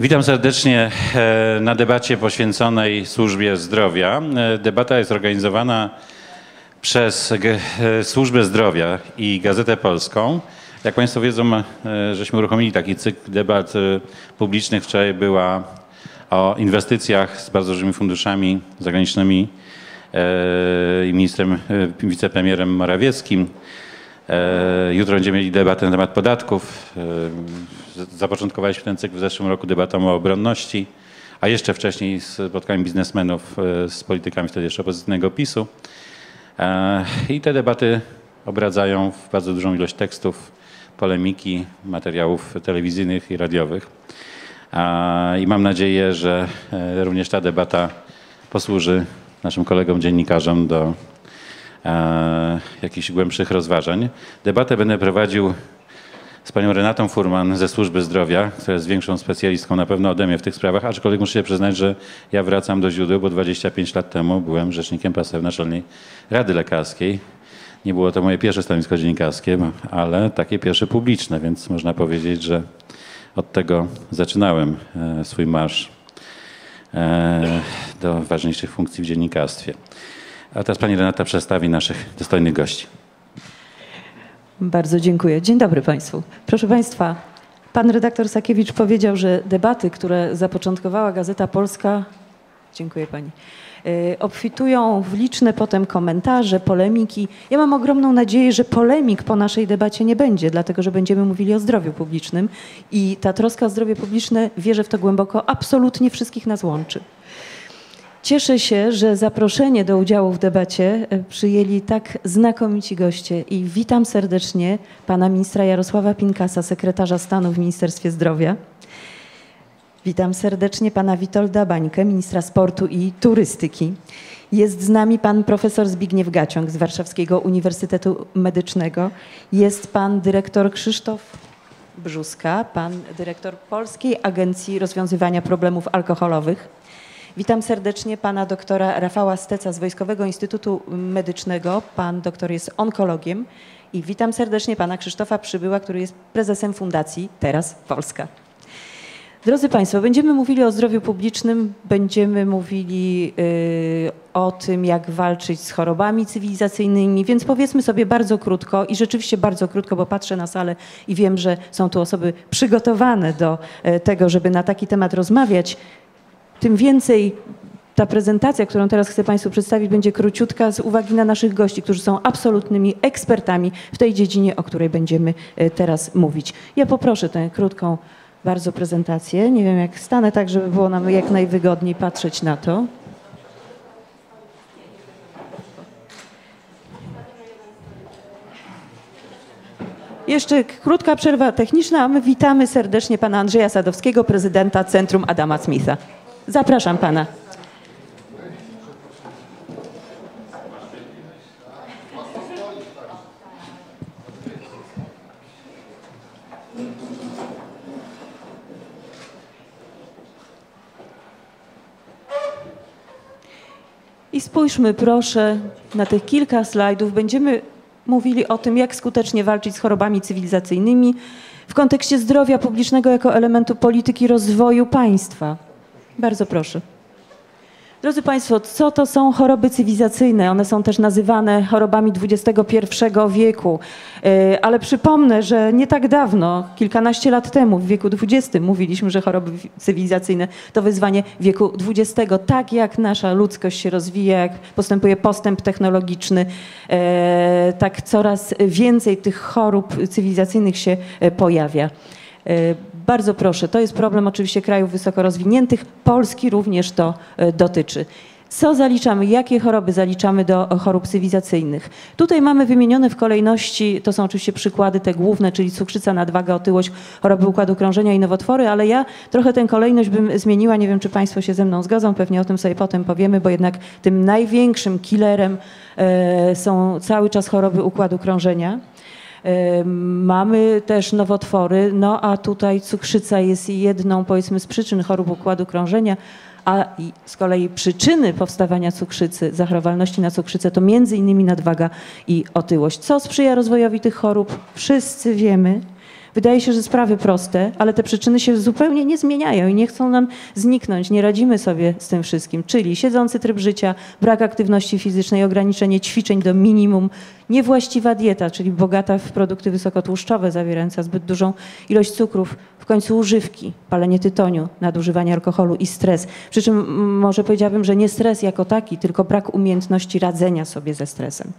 Witam serdecznie e, na debacie poświęconej służbie zdrowia. E, debata jest organizowana przez e, Służbę Zdrowia i Gazetę Polską. Jak Państwo wiedzą, żeśmy uruchomili taki cykl debat publicznych. Wczoraj była o inwestycjach z bardzo dużymi funduszami zagranicznymi i ministrem, wicepremierem Morawieckim. Jutro będziemy mieli debatę na temat podatków. Zapoczątkowaliśmy ten cykl w zeszłym roku debatą o obronności, a jeszcze wcześniej spotkałem biznesmenów e, z politykami wtedy jeszcze opozycyjnego PiSu. E, I te debaty obradzają w bardzo dużą ilość tekstów, polemiki, materiałów telewizyjnych i radiowych. I mam nadzieję, że e, również ta debata posłuży naszym kolegom dziennikarzom do jakichś głębszych rozważań. Debatę będę prowadził z panią Renatą Furman ze Służby Zdrowia, która jest większą specjalistką na pewno ode mnie w tych sprawach, aczkolwiek muszę się przyznać, że ja wracam do źródeł, bo 25 lat temu byłem rzecznikiem prasowych Naczelnej Rady Lekarskiej. Nie było to moje pierwsze stanowisko dziennikarskie, ale takie pierwsze publiczne, więc można powiedzieć, że od tego zaczynałem e, swój marsz e, do ważniejszych funkcji w dziennikarstwie. A teraz pani Renata przedstawi naszych dostojnych gości. Bardzo dziękuję. Dzień dobry Państwu. Proszę Państwa, pan redaktor Sakiewicz powiedział, że debaty, które zapoczątkowała Gazeta Polska, dziękuję Pani, y, obfitują w liczne potem komentarze, polemiki. Ja mam ogromną nadzieję, że polemik po naszej debacie nie będzie, dlatego że będziemy mówili o zdrowiu publicznym i ta troska o zdrowie publiczne, wierzę w to głęboko, absolutnie wszystkich nas łączy. Cieszę się, że zaproszenie do udziału w debacie e, przyjęli tak znakomici goście i witam serdecznie pana ministra Jarosława Pinkasa, sekretarza stanu w Ministerstwie Zdrowia. Witam serdecznie pana Witolda Bańkę, ministra sportu i turystyki. Jest z nami pan profesor Zbigniew Gaciąg z Warszawskiego Uniwersytetu Medycznego. Jest pan dyrektor Krzysztof Brzuska, pan dyrektor Polskiej Agencji Rozwiązywania Problemów Alkoholowych. Witam serdecznie pana doktora Rafała Steca z Wojskowego Instytutu Medycznego. Pan doktor jest onkologiem. I witam serdecznie pana Krzysztofa Przybyła, który jest prezesem Fundacji Teraz Polska. Drodzy Państwo, będziemy mówili o zdrowiu publicznym, będziemy mówili yy, o tym, jak walczyć z chorobami cywilizacyjnymi, więc powiedzmy sobie bardzo krótko i rzeczywiście bardzo krótko, bo patrzę na salę i wiem, że są tu osoby przygotowane do yy, tego, żeby na taki temat rozmawiać tym więcej ta prezentacja, którą teraz chcę Państwu przedstawić, będzie króciutka z uwagi na naszych gości, którzy są absolutnymi ekspertami w tej dziedzinie, o której będziemy e, teraz mówić. Ja poproszę tę krótką bardzo prezentację. Nie wiem, jak stanę tak, żeby było nam jak najwygodniej patrzeć na to. Jeszcze krótka przerwa techniczna, my witamy serdecznie pana Andrzeja Sadowskiego, prezydenta Centrum Adama Smitha. Zapraszam pana. I spójrzmy proszę na tych kilka slajdów. Będziemy mówili o tym, jak skutecznie walczyć z chorobami cywilizacyjnymi w kontekście zdrowia publicznego jako elementu polityki rozwoju państwa. Bardzo proszę. Drodzy Państwo, co to są choroby cywilizacyjne? One są też nazywane chorobami XXI wieku. E, ale przypomnę, że nie tak dawno, kilkanaście lat temu, w wieku XX, mówiliśmy, że choroby cywilizacyjne to wyzwanie wieku XX. Tak jak nasza ludzkość się rozwija, jak postępuje postęp technologiczny, e, tak coraz więcej tych chorób cywilizacyjnych się e, pojawia. Bardzo proszę, to jest problem oczywiście krajów wysoko rozwiniętych, Polski również to e, dotyczy. Co zaliczamy, jakie choroby zaliczamy do chorób cywilizacyjnych? Tutaj mamy wymienione w kolejności, to są oczywiście przykłady te główne, czyli cukrzyca, nadwaga, otyłość, choroby układu krążenia i nowotwory, ale ja trochę tę kolejność bym zmieniła. Nie wiem, czy Państwo się ze mną zgodzą, pewnie o tym sobie potem powiemy, bo jednak tym największym killerem e, są cały czas choroby układu krążenia. Mamy też nowotwory, no a tutaj cukrzyca jest jedną powiedzmy z przyczyn chorób układu krążenia, a z kolei przyczyny powstawania cukrzycy, zachorowalności na cukrzycę to między innymi nadwaga i otyłość. Co sprzyja rozwojowi tych chorób? Wszyscy wiemy, Wydaje się, że sprawy proste, ale te przyczyny się zupełnie nie zmieniają i nie chcą nam zniknąć. Nie radzimy sobie z tym wszystkim. Czyli siedzący tryb życia, brak aktywności fizycznej, ograniczenie ćwiczeń do minimum, niewłaściwa dieta, czyli bogata w produkty wysokotłuszczowe, zawierająca zbyt dużą ilość cukrów, w końcu używki, palenie tytoniu, nadużywanie alkoholu i stres. Przy czym może powiedziałabym, że nie stres jako taki, tylko brak umiejętności radzenia sobie ze stresem.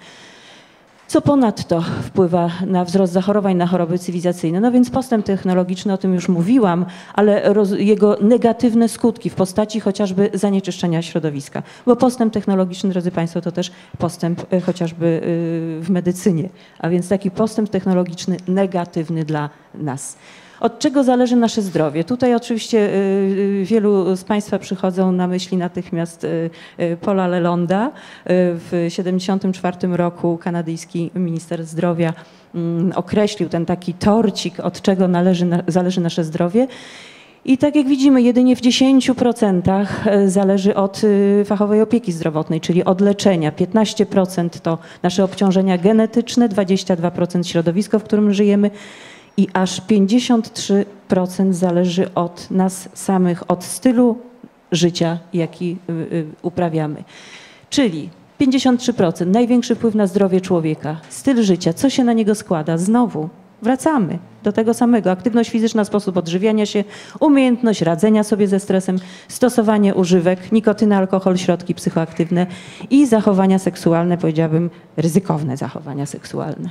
Co ponadto wpływa na wzrost zachorowań na choroby cywilizacyjne? No więc postęp technologiczny, o tym już mówiłam, ale roz, jego negatywne skutki w postaci chociażby zanieczyszczenia środowiska. Bo postęp technologiczny, drodzy Państwo, to też postęp y, chociażby y, w medycynie. A więc taki postęp technologiczny negatywny dla nas. Od czego zależy nasze zdrowie? Tutaj oczywiście y, y, wielu z Państwa przychodzą na myśli natychmiast y, Paula Lelonda. W 1974 roku kanadyjski minister zdrowia mm, określił ten taki torcik, od czego należy, zależy nasze zdrowie. I tak jak widzimy, jedynie w 10% zależy od fachowej opieki zdrowotnej, czyli od leczenia. 15% to nasze obciążenia genetyczne, 22% środowisko, w którym żyjemy i aż 53% zależy od nas samych, od stylu życia, jaki y, y, uprawiamy. Czyli 53%, największy wpływ na zdrowie człowieka, styl życia, co się na niego składa? Znowu wracamy do tego samego. Aktywność fizyczna, sposób odżywiania się, umiejętność radzenia sobie ze stresem, stosowanie używek, nikotyna, alkohol, środki psychoaktywne i zachowania seksualne, powiedziałabym ryzykowne zachowania seksualne.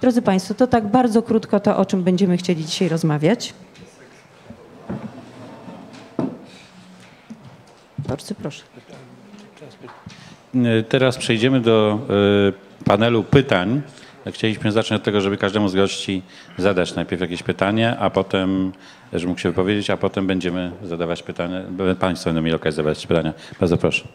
Drodzy Państwo, to tak bardzo krótko to, o czym będziemy chcieli dzisiaj rozmawiać. Bardzo proszę. Teraz przejdziemy do e, panelu pytań. Chcieliśmy zacząć od tego, żeby każdemu z gości zadać najpierw jakieś pytanie, a potem, żeby mógł się wypowiedzieć, a potem będziemy zadawać pytania. Państwo będą mieli okazję zadawać pytania. Bardzo proszę.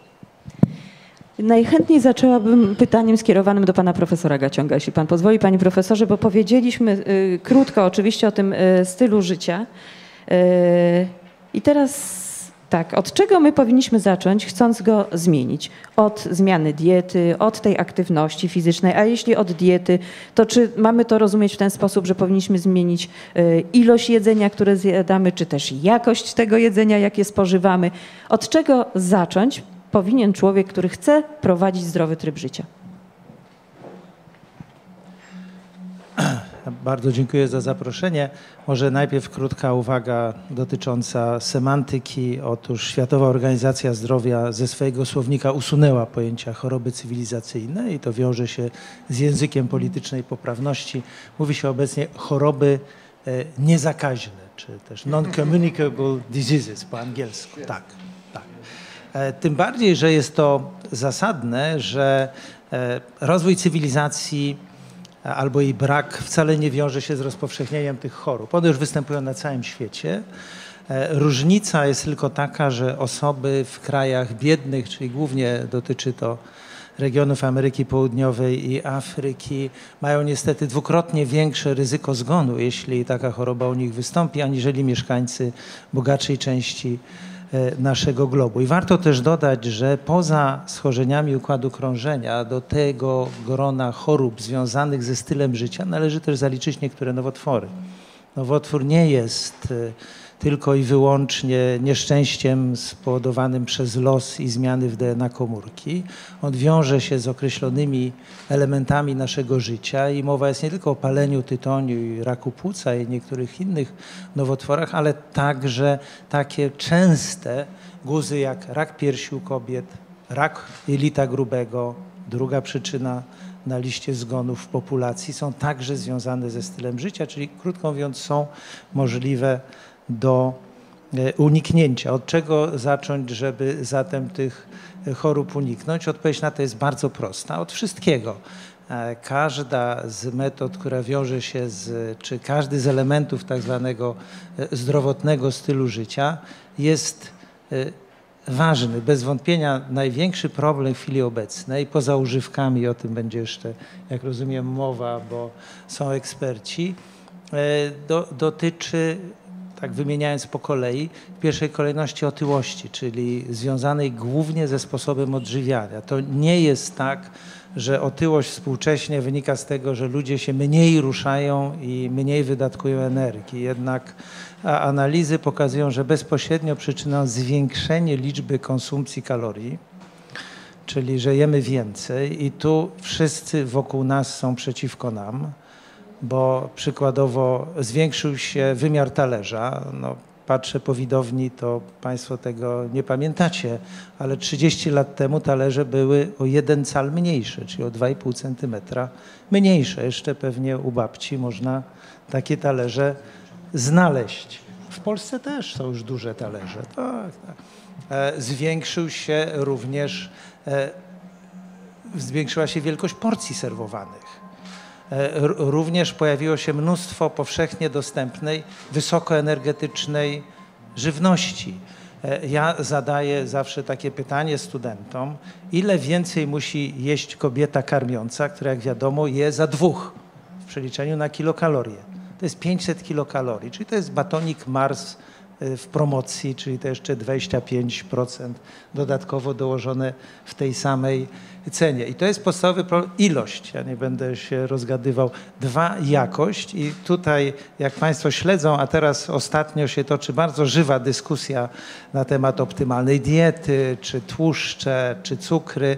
Najchętniej zaczęłabym pytaniem skierowanym do pana profesora Gaciąga, jeśli pan pozwoli, panie profesorze, bo powiedzieliśmy y, krótko oczywiście o tym y, stylu życia. Y, I teraz tak, od czego my powinniśmy zacząć, chcąc go zmienić? Od zmiany diety, od tej aktywności fizycznej, a jeśli od diety, to czy mamy to rozumieć w ten sposób, że powinniśmy zmienić ilość jedzenia, które zjadamy, czy też jakość tego jedzenia, jakie spożywamy? Od czego zacząć? Powinien człowiek, który chce prowadzić zdrowy tryb życia? Bardzo dziękuję za zaproszenie. Może najpierw krótka uwaga dotycząca semantyki. Otóż Światowa Organizacja Zdrowia ze swojego słownika usunęła pojęcia choroby cywilizacyjne i to wiąże się z językiem politycznej poprawności. Mówi się obecnie choroby e, niezakaźne, czy też non-communicable diseases po angielsku. Tak. E, tym bardziej, że jest to zasadne, że e, rozwój cywilizacji e, albo jej brak wcale nie wiąże się z rozpowszechnieniem tych chorób. One już występują na całym świecie. Różnica jest tylko taka, że osoby w krajach biednych, czyli głównie dotyczy to regionów Ameryki Południowej i Afryki, mają niestety dwukrotnie większe ryzyko zgonu, jeśli taka choroba u nich wystąpi, aniżeli mieszkańcy bogatszej części naszego globu. I warto też dodać, że poza schorzeniami układu krążenia do tego grona chorób związanych ze stylem życia należy też zaliczyć niektóre nowotwory. Nowotwór nie jest e, tylko i wyłącznie nieszczęściem spowodowanym przez los i zmiany w DNA komórki. On wiąże się z określonymi elementami naszego życia i mowa jest nie tylko o paleniu tytoniu i raku płuca i niektórych innych nowotworach, ale także takie częste guzy jak rak piersi u kobiet, rak jelita grubego, druga przyczyna na liście zgonów w populacji są także związane ze stylem życia, czyli krótko mówiąc są możliwe do e, uniknięcia. Od czego zacząć, żeby zatem tych chorób uniknąć? Odpowiedź na to jest bardzo prosta. Od wszystkiego. E, każda z metod, która wiąże się z, czy każdy z elementów tak zwanego e, zdrowotnego stylu życia jest ważny. Bez wątpienia największy problem w chwili obecnej, poza używkami, o tym będzie jeszcze, jak rozumiem, mowa, bo są eksperci, do, dotyczy tak wymieniając po kolei, w pierwszej kolejności otyłości, czyli związanej głównie ze sposobem odżywiania. To nie jest tak, że otyłość współcześnie wynika z tego, że ludzie się mniej ruszają i mniej wydatkują energii. Jednak analizy pokazują, że bezpośrednio przyczyną zwiększenie liczby konsumpcji kalorii, czyli że jemy więcej i tu wszyscy wokół nas są przeciwko nam, bo przykładowo zwiększył się wymiar talerza. No, patrzę po widowni, to Państwo tego nie pamiętacie, ale 30 lat temu talerze były o jeden cal mniejsze, czyli o 2,5 centymetra mniejsze. Jeszcze pewnie u babci można takie talerze znaleźć. W Polsce też są już duże talerze. Tak, tak. E, zwiększył się również, e, zwiększyła się wielkość porcji serwowanych. E, również pojawiło się mnóstwo powszechnie dostępnej, wysokoenergetycznej żywności. E, ja zadaję zawsze takie pytanie studentom, ile więcej musi jeść kobieta karmiąca, która jak wiadomo je za dwóch w przeliczeniu na kilokalorie. To jest 500 kilokalorii, czyli to jest batonik Mars w promocji, czyli to jeszcze 25% dodatkowo dołożone w tej samej cenie. I to jest podstawowy problem. Ilość, ja nie będę się rozgadywał. Dwa, jakość i tutaj jak Państwo śledzą, a teraz ostatnio się toczy bardzo żywa dyskusja na temat optymalnej diety, czy tłuszcze, czy cukry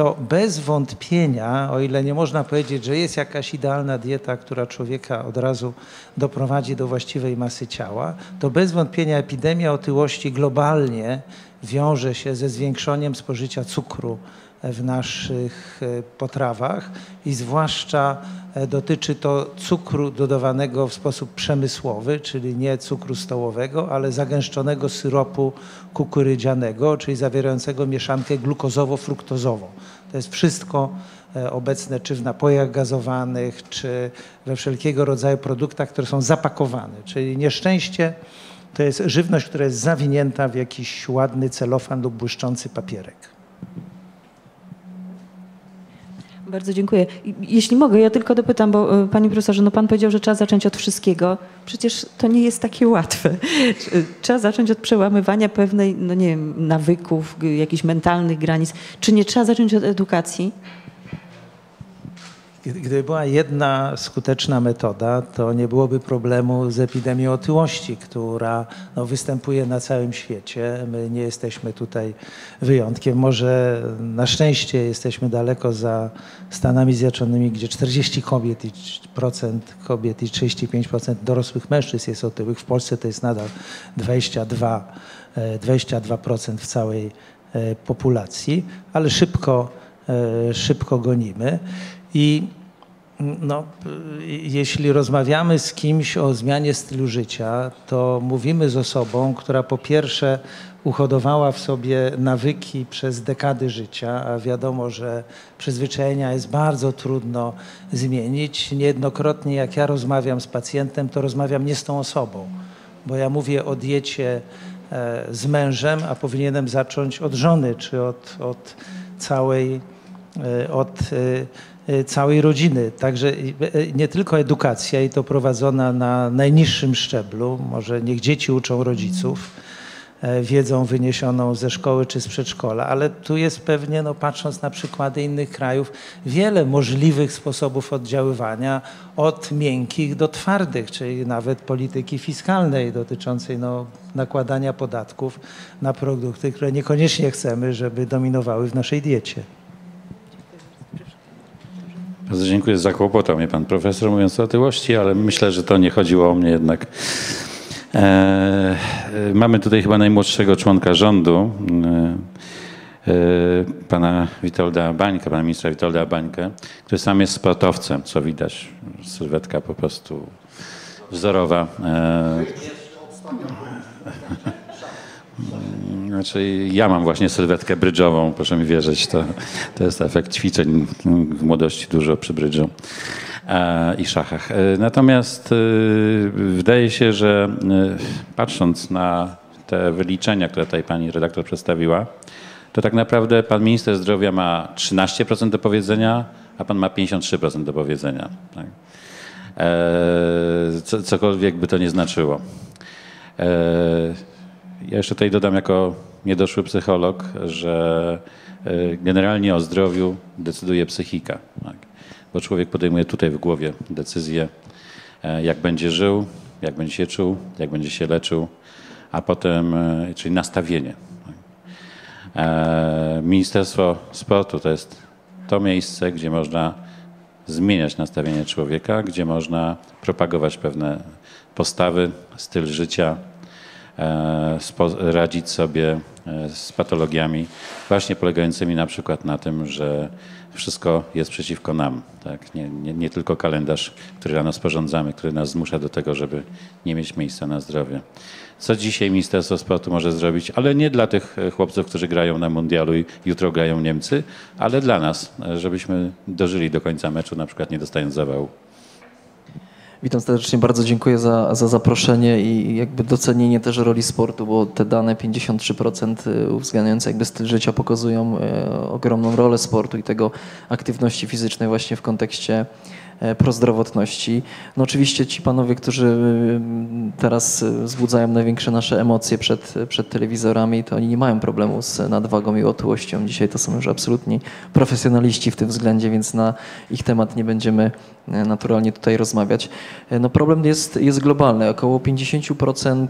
to bez wątpienia, o ile nie można powiedzieć, że jest jakaś idealna dieta, która człowieka od razu doprowadzi do właściwej masy ciała, to bez wątpienia epidemia otyłości globalnie wiąże się ze zwiększeniem spożycia cukru w naszych e, potrawach i zwłaszcza e, dotyczy to cukru dodawanego w sposób przemysłowy, czyli nie cukru stołowego, ale zagęszczonego syropu kukurydzianego, czyli zawierającego mieszankę glukozowo-fruktozową. To jest wszystko e, obecne czy w napojach gazowanych, czy we wszelkiego rodzaju produktach, które są zapakowane. Czyli nieszczęście to jest żywność, która jest zawinięta w jakiś ładny celofan lub błyszczący papierek. Bardzo dziękuję. Jeśli mogę, ja tylko dopytam, bo e, panie profesorze, no pan powiedział, że trzeba zacząć od wszystkiego. Przecież to nie jest takie łatwe. Trzeba zacząć od przełamywania pewnej, no nie wiem, nawyków, jakichś mentalnych granic. Czy nie trzeba zacząć od edukacji? Gdyby była jedna skuteczna metoda, to nie byłoby problemu z epidemią otyłości, która no, występuje na całym świecie. My nie jesteśmy tutaj wyjątkiem. Może na szczęście jesteśmy daleko za Stanami Zjednoczonymi, gdzie 40 kobiet i procent kobiet i 35% dorosłych mężczyzn jest otyłych. W Polsce to jest nadal 22, 22% e, w całej e, populacji, ale szybko, e, szybko gonimy. I no, jeśli rozmawiamy z kimś o zmianie stylu życia, to mówimy z osobą, która po pierwsze uhodowała w sobie nawyki przez dekady życia, a wiadomo, że przyzwyczajenia jest bardzo trudno zmienić. Niejednokrotnie jak ja rozmawiam z pacjentem, to rozmawiam nie z tą osobą, bo ja mówię o diecie e, z mężem, a powinienem zacząć od żony czy od, od całej, e, od E, całej rodziny. Także e, nie tylko edukacja i to prowadzona na najniższym szczeblu, może niech dzieci uczą rodziców e, wiedzą wyniesioną ze szkoły czy z przedszkola, ale tu jest pewnie, no, patrząc na przykłady innych krajów, wiele możliwych sposobów oddziaływania, od miękkich do twardych, czyli nawet polityki fiskalnej dotyczącej no, nakładania podatków na produkty, które niekoniecznie chcemy, żeby dominowały w naszej diecie. Bardzo dziękuję. Zakłopotał mnie pan profesor mówiąc o otyłości, ale myślę, że to nie chodziło o mnie jednak. E, mamy tutaj chyba najmłodszego członka rządu, e, e, pana Witolda Bańka, pana ministra Witolda Bańkę, który sam jest sportowcem, co widać. Sylwetka po prostu wzorowa. Znaczy, ja mam właśnie sylwetkę brydżową, proszę mi wierzyć. To, to jest efekt ćwiczeń w młodości dużo przy brydżu e, i szachach. E, natomiast e, wydaje się, że patrząc na te wyliczenia, które tutaj pani redaktor przedstawiła, to tak naprawdę pan minister zdrowia ma 13% do powiedzenia, a pan ma 53% do powiedzenia. Tak? cokolwiek by to nie znaczyło. E, ja jeszcze tutaj dodam jako niedoszły psycholog, że e, generalnie o zdrowiu decyduje psychika. Tak? Bo człowiek podejmuje tutaj w głowie decyzję, e, jak będzie żył, jak będzie się czuł, jak będzie się leczył, a potem, czyli nastawienie. Tak? Ministerstwo Sportu to jest to miejsce, gdzie można zmieniać nastawienie człowieka, gdzie można propagować pewne postawy, styl życia, e, radzić sobie e, z patologiami, właśnie polegającymi na przykład na tym, że wszystko jest przeciwko nam. Tak? Nie, nie, nie, tylko kalendarz, który rano sporządzamy, który nas zmusza do tego, żeby nie mieć miejsca na zdrowie. Co dzisiaj Ministerstwo Sportu może zrobić, ale nie dla tych chłopców, którzy grają na mundialu i jutro grają Niemcy, ale dla nas, żebyśmy dożyli do końca meczu, na przykład nie dostając zawału. Witam serdecznie, bardzo dziękuję za, za zaproszenie i jakby docenienie też roli sportu, bo te dane 53% y, uwzględniające jakby styl życia pokazują e, ogromną rolę sportu i tego aktywności fizycznej właśnie w kontekście prozdrowotności. No oczywiście ci panowie, którzy y, teraz wzbudzają największe nasze emocje przed, przed telewizorami, to oni nie mają problemu z nadwagą i otyłością. Dzisiaj to są już absolutni profesjonaliści w tym względzie, więc na ich temat nie będziemy e, naturalnie tutaj rozmawiać. E, no problem jest, jest globalny. Około 50%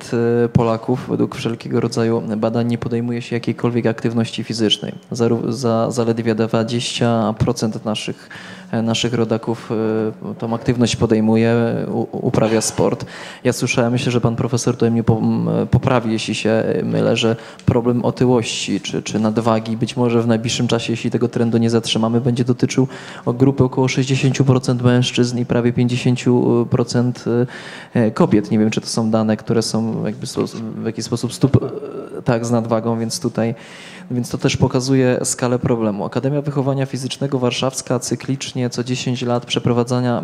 Polaków według wszelkiego rodzaju badań nie podejmuje się jakiejkolwiek aktywności fizycznej. Za, za zaledwie 20% naszych E, naszych rodaków e, tą aktywność podejmuje, uprawia sport. Ja słyszałem, myślę, że pan profesor tutaj mnie poprawi, jeśli się mylę, że problem otyłości czy, czy nadwagi być może w najbliższym czasie, jeśli tego trendu nie zatrzymamy, będzie dotyczył grupy około 60% mężczyzn i prawie 50% e, kobiet. Nie wiem, czy to są dane, które są jakby w jakiś sposób stup, tak z nadwagą, więc tutaj więc to też pokazuje skalę problemu. Akademia Wychowania Fizycznego Warszawska cyklicznie co 10 lat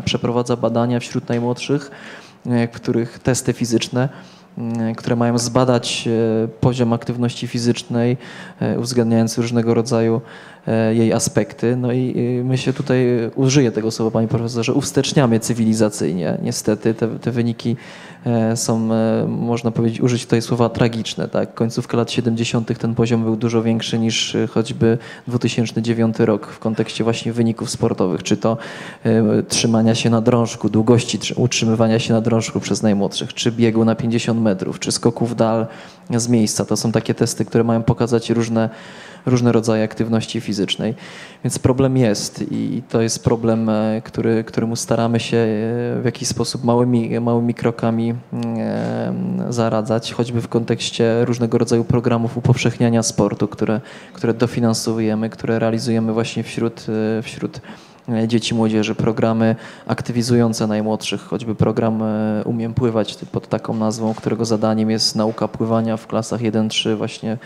przeprowadza badania wśród najmłodszych, e, których testy fizyczne e, które mają zbadać e, poziom aktywności fizycznej, uwzględniając różnego rodzaju jej aspekty. No i my się tutaj, użyję tego słowa, panie profesorze, uwsteczniamy cywilizacyjnie. Niestety te, te wyniki są, e, można powiedzieć, użyć tutaj słowa tragiczne. Tak? Końcówka lat 70. ten poziom był dużo większy niż e, choćby 2009 rok w kontekście właśnie wyników sportowych, czy to trzymania się na drążku, długości utrzymywania się na drążku przez najmłodszych, czy biegu na 50 metrów, czy skoków dal z miejsca. To są takie testy, które mają pokazać różne różne rodzaje aktywności fizycznej. Więc problem jest i to jest problem, e, który, któremu staramy się e, w jakiś sposób małymi, małymi krokami e, zaradzać, choćby w kontekście różnego rodzaju programów upowszechniania sportu, które, które dofinansowujemy, które realizujemy właśnie wśród, wśród dzieci, młodzieży, programy aktywizujące najmłodszych, choćby program Umiem Pływać pod taką nazwą, którego zadaniem jest nauka pływania w klasach 1-3 właśnie